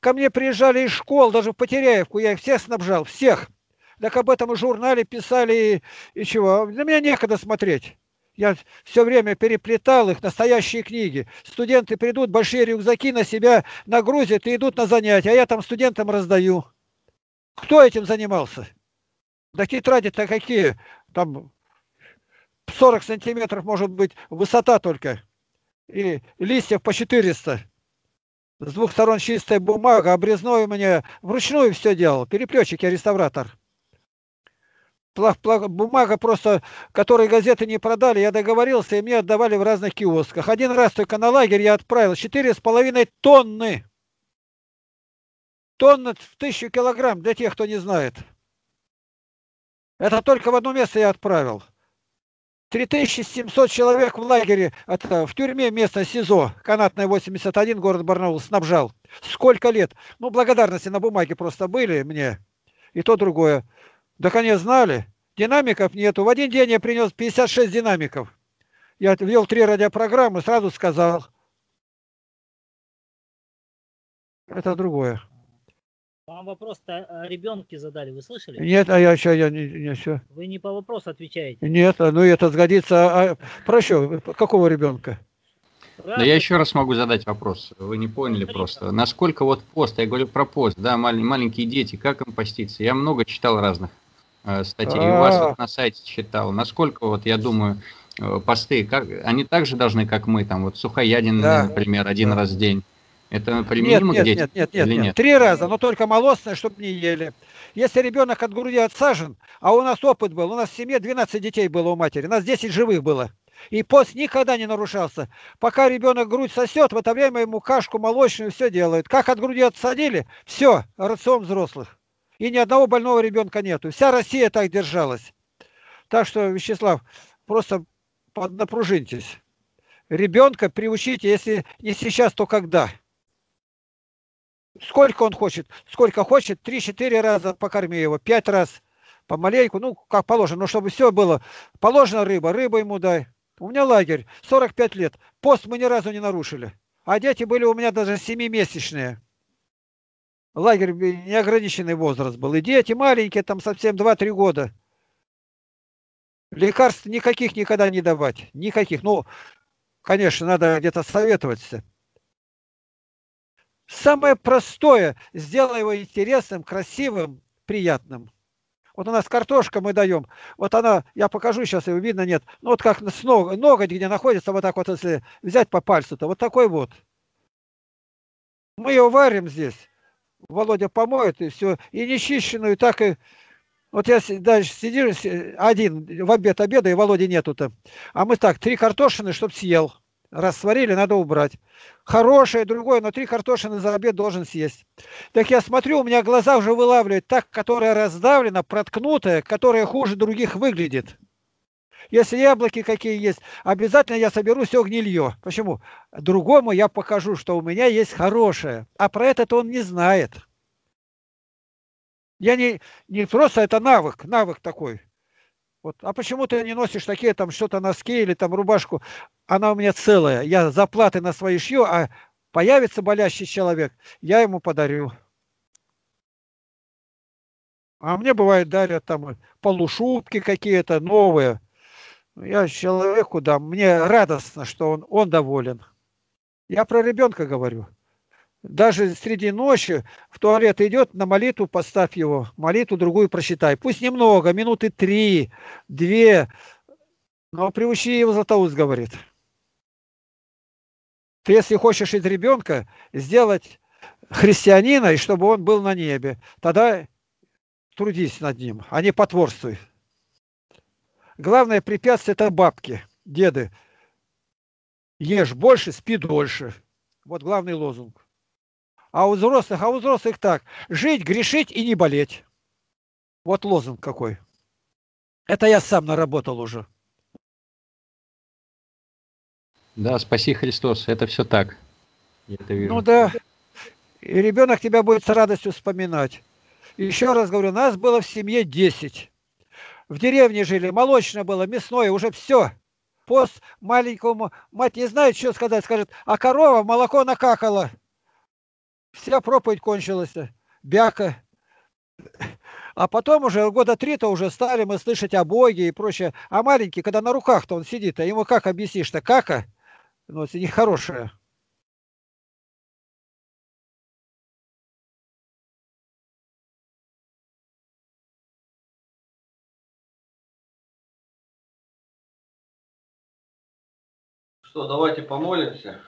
Ко мне приезжали из школ, даже в Потеряевку, я их всех снабжал, всех. Так об этом и журнале писали, и, и чего. На меня некогда смотреть. Я все время переплетал их, настоящие книги. Студенты придут, большие рюкзаки на себя нагрузят и идут на занятия, а я там студентам раздаю. Кто этим занимался? Да тетради-то какие? Там 40 сантиметров может быть высота только. И листьев по 400. С двух сторон чистая бумага, обрезной у меня вручную все делал. Переплетчик, я реставратор. Бумага просто, которой газеты не продали, я договорился, и мне отдавали в разных киосках. Один раз только на лагерь я отправил четыре с половиной тонны. Тонна в тысячу килограмм, для тех, кто не знает. Это только в одно место я отправил. 3700 человек в лагере, это в тюрьме место СИЗО, канатная 81, город Барнаул, снабжал. Сколько лет? Ну, благодарности на бумаге просто были мне, и то другое. Так они знали. Динамиков нету. В один день я принес 56 динамиков. Я ввел три радиопрограммы, сразу сказал. Это другое. Вам вопрос-то о ребенке задали, вы слышали? Нет, а я еще я не, не все. Вы не по вопросу отвечаете. Нет, ну это сгодится. А, прошу, какого ребенка? Да я еще раз могу задать вопрос. Вы не поняли просто. Насколько вот пост, я говорю про пост, да, маленькие дети, как им поститься? Я много читал разных статей. И у вас вот на сайте читал. Насколько вот, я думаю, э, посты, как, они также должны, как мы, там, вот сухоядин, да. например, один раз в день. Это применимо нет, к детям? Нет, нет, нет, нет. Три раза, но только молочное, чтобы не ели. Если ребенок от груди отсажен, а у нас опыт был, у нас в семье 12 детей было у матери, у нас 10 живых было. И пост никогда не нарушался. Пока ребенок грудь сосет, в это время ему кашку молочную все делают. Как от груди отсадили, все, рацион взрослых. И ни одного больного ребенка нету. Вся Россия так держалась. Так что, Вячеслав, просто поднапружиньтесь. Ребенка приучите, если не сейчас, то когда. Сколько он хочет? Сколько хочет? Три-четыре раза покорми его, пять раз. Помаленьку, ну, как положено, но чтобы все было. Положено рыба, рыба ему дай. У меня лагерь, 45 лет. Пост мы ни разу не нарушили. А дети были у меня даже семимесячные. Лагерь неограниченный возраст был. И дети маленькие, там совсем 2-3 года. Лекарств никаких никогда не давать. Никаких. Ну, конечно, надо где-то советоваться. Самое простое, сделай его интересным, красивым, приятным. Вот у нас картошка мы даем, вот она, я покажу сейчас, его видно нет, ну вот как с ног, ноготь, где находится, вот так вот, если взять по пальцу, то вот такой вот. Мы ее варим здесь. Володя помоет и все. И нечищенную так и... Вот я дальше сидишь один в обед обеда, и Володи нету-то. А мы так, три картошины, чтоб съел. Раз сварили, надо убрать. Хорошее, другое, но три картошины за обед должен съесть. Так я смотрю, у меня глаза уже вылавливают так, которая раздавлена, проткнутая, которая хуже других выглядит. Если яблоки какие есть, обязательно я соберу все гнилье. Почему? Другому я покажу, что у меня есть хорошее. А про это он не знает. Я не, не просто это навык, навык такой. Вот. А почему ты не носишь такие там что-то носки или там рубашку? Она у меня целая. Я заплаты на свои шью, а появится болящий человек, я ему подарю. А мне бывает дарят там полушубки какие-то новые. Я человеку дам, мне радостно, что он, он доволен. Я про ребенка говорю. Даже среди ночи в туалет идет, на молитву поставь его, молитву другую прочитай. Пусть немного, минуты три, две, но приучи его Златоуст говорит. Ты если хочешь из ребенка сделать христианина, и чтобы он был на небе, тогда трудись над ним, а не потворствуй. Главное препятствие – это бабки, деды. Ешь больше, спи дольше. Вот главный лозунг. А у взрослых, а у взрослых так. Жить, грешить и не болеть. Вот лозунг какой. Это я сам наработал уже. Да, спаси Христос. Это все так. Я это вижу. Ну да. И ребенок тебя будет с радостью вспоминать. Еще раз говорю, нас было в семье 10 в деревне жили, молочное было, мясное, уже все. Пост маленькому, мать не знает, что сказать, скажет, а корова молоко накакала. Вся проповедь кончилась, бяка. А потом уже года три-то уже стали мы слышать о Боге и прочее. А маленький, когда на руках-то он сидит, а ему как объяснишь-то, кака? Ну, это нехорошее. Что, давайте помолимся.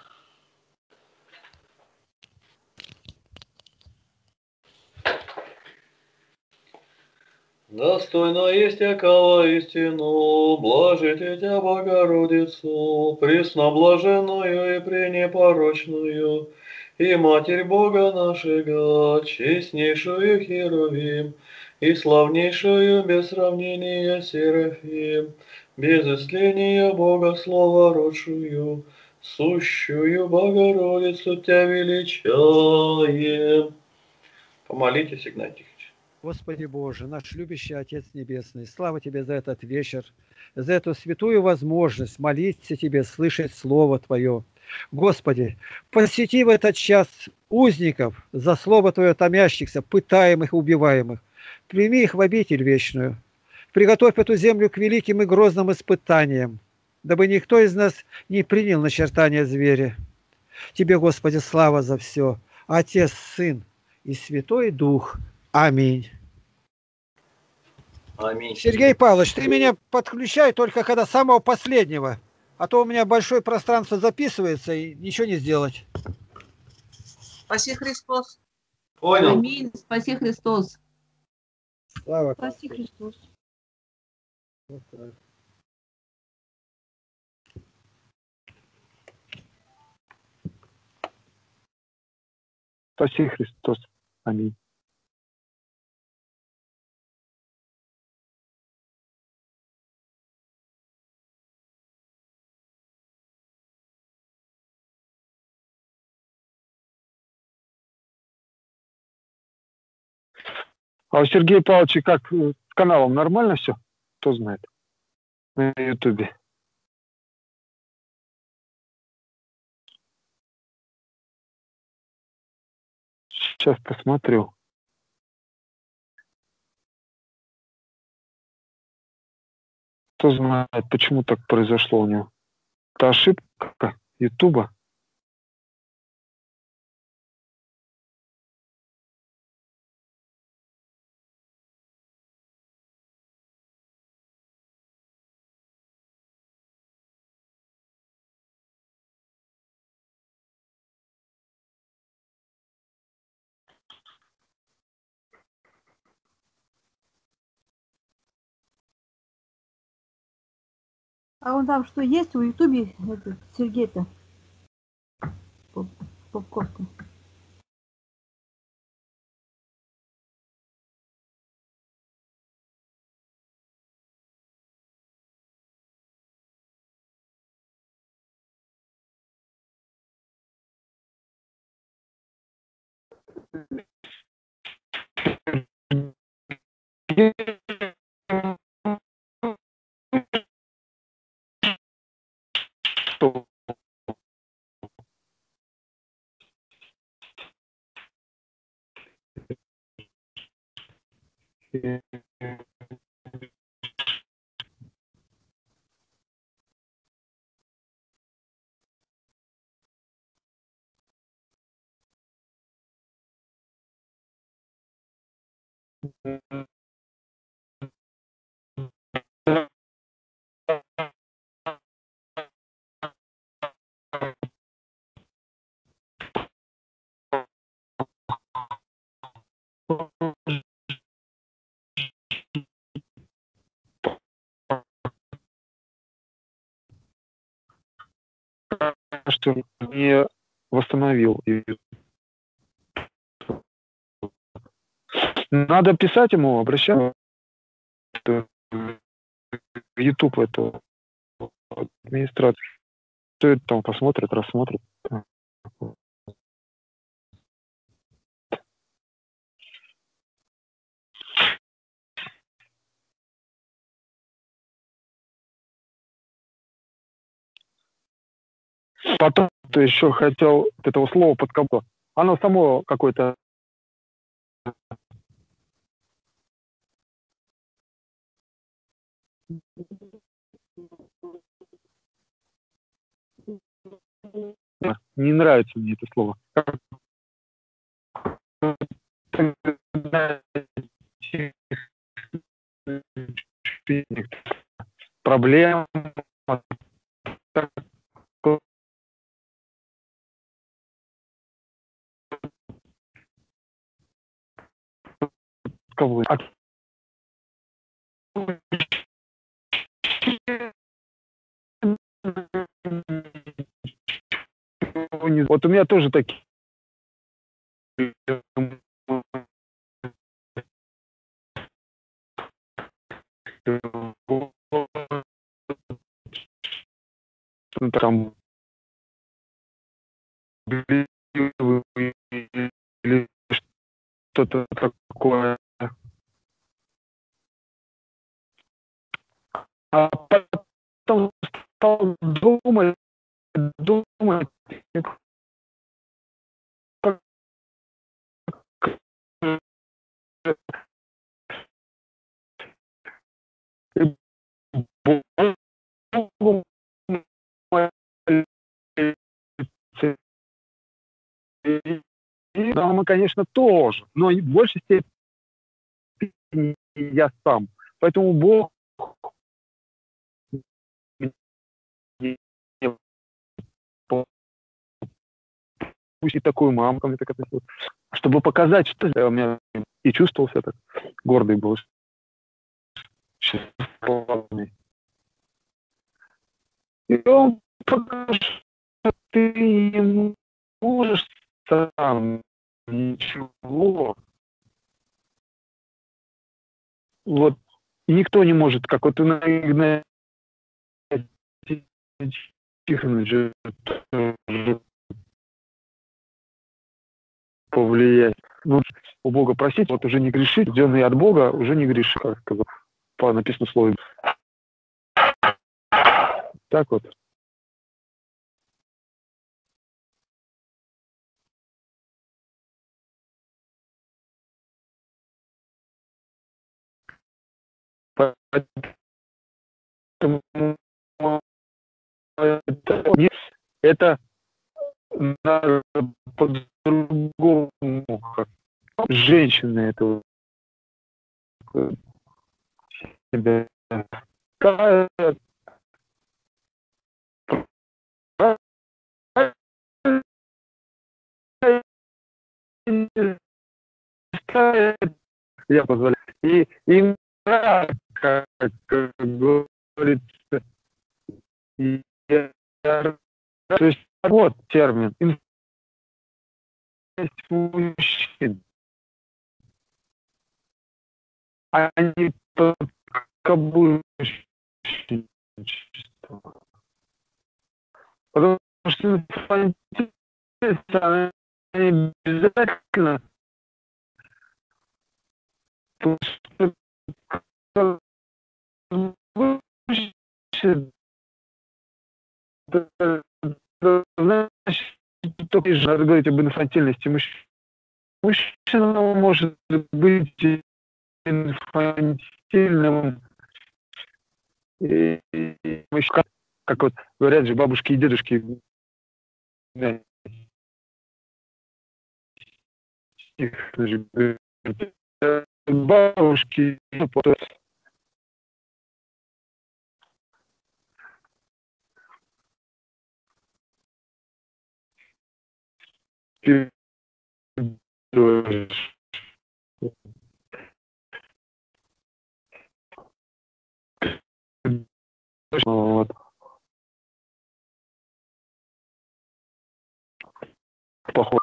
Достойно есть якова истину, блажите тебя, Богородицу, пресноблаженную и пренепорочную, и Матерь Бога нашего, честнейшую Херувим, и славнейшую без сравнения Серафим, без истления Бога Слова родшую, сущую Богородицу Тебя величаем. Помолитесь, Игнатий. Господи Боже, наш любящий Отец Небесный, слава Тебе за этот вечер, за эту святую возможность молиться Тебе, слышать Слово Твое. Господи, посети в этот час узников за Слово Твое томящихся, пытаемых убиваемых. Прими их в обитель вечную. Приготовь эту землю к великим и грозным испытаниям, дабы никто из нас не принял начертания зверя. Тебе, Господи, слава за все. Отец, Сын и Святой Дух. Аминь. Аминь. Сергей Павлович, ты меня подключай только когда самого последнего, а то у меня большое пространство записывается и ничего не сделать. Спаси Христос. Понял. Аминь. Спаси Христос. Слава. Спаси Христос. Спаси Христос. Аминь. А у Сергея Павловича как э, с каналом нормально все? Кто знает? На Ютубе. Сейчас посмотрю. Кто знает, почему так произошло у него? Это ошибка Ютуба. А он там что есть в Ютубе, Сергей-то? Поп- Попковский. Что не восстановил. Надо писать ему, обращаться YouTube эту администрацию. Кто это там посмотрит, рассмотрит. Потом ты еще хотел этого слова под капот. Оно само какое-то не нравится мне это слово. Проблем кого? А Вот у меня тоже такие там или что-то такое. А потом стал думать, думать, как Богу И мама, конечно, тоже, но в большей степени я сам. Поэтому Бог пусть и такую маму ко мне так относилась, чтобы показать, что я у меня и чувствовал себя так, гордый был. И он покажет, что ты не можешь сам ничего. Вот никто не может, как вот на Игнатия Тихоновича тоже повлиять. Ну, у Бога просить, вот уже не грешить, рожденный от Бога уже не грешит, как сказал по написанному слову. Так вот. Это надо по-другому. Женщины это себя. Я позволяю. И им как, как говорится, я- то есть вот термин. Мужчин, не подкаблучничество. Потому что инфантильность, она не обязательно потому что значит, только же надо говорить об инфантильности мужчин. Мужчина может быть инфантильным. И, и- как, как вот говорят же бабушки и дедушки. э, бабушки потом тоже. Вот. Похоже.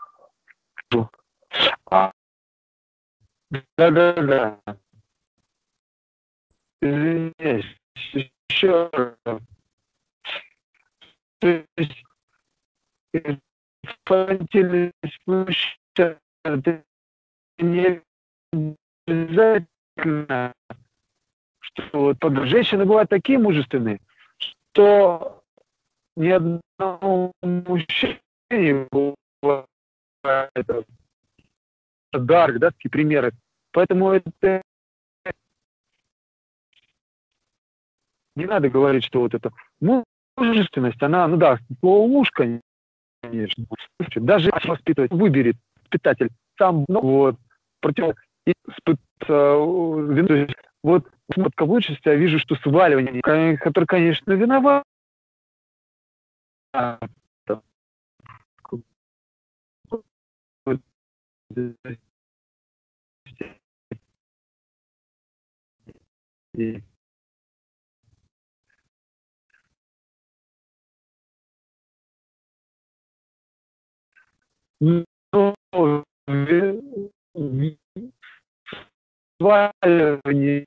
А, Да-да-да. Извиняюсь. Еще раз. То есть мужчин это не обязательно, что вот под- женщины бывают такие мужественные, что ни одному мужчине бывает это дарк, да, такие примеры. Поэтому это не надо говорить, что вот это мужественность, она, ну да, конечно, даже если воспитывать, выберет воспитатель сам, ну, вот, против, э, вину, то есть, вот в подкаблучестве я вижу, что сваливание, ко- который, конечно, виноват. А, и- Ну, сваливание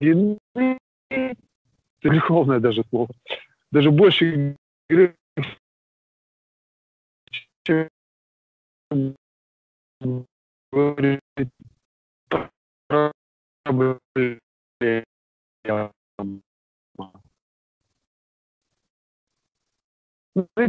вины, это греховное даже слово, даже больше грех, чем говорить про проблему. И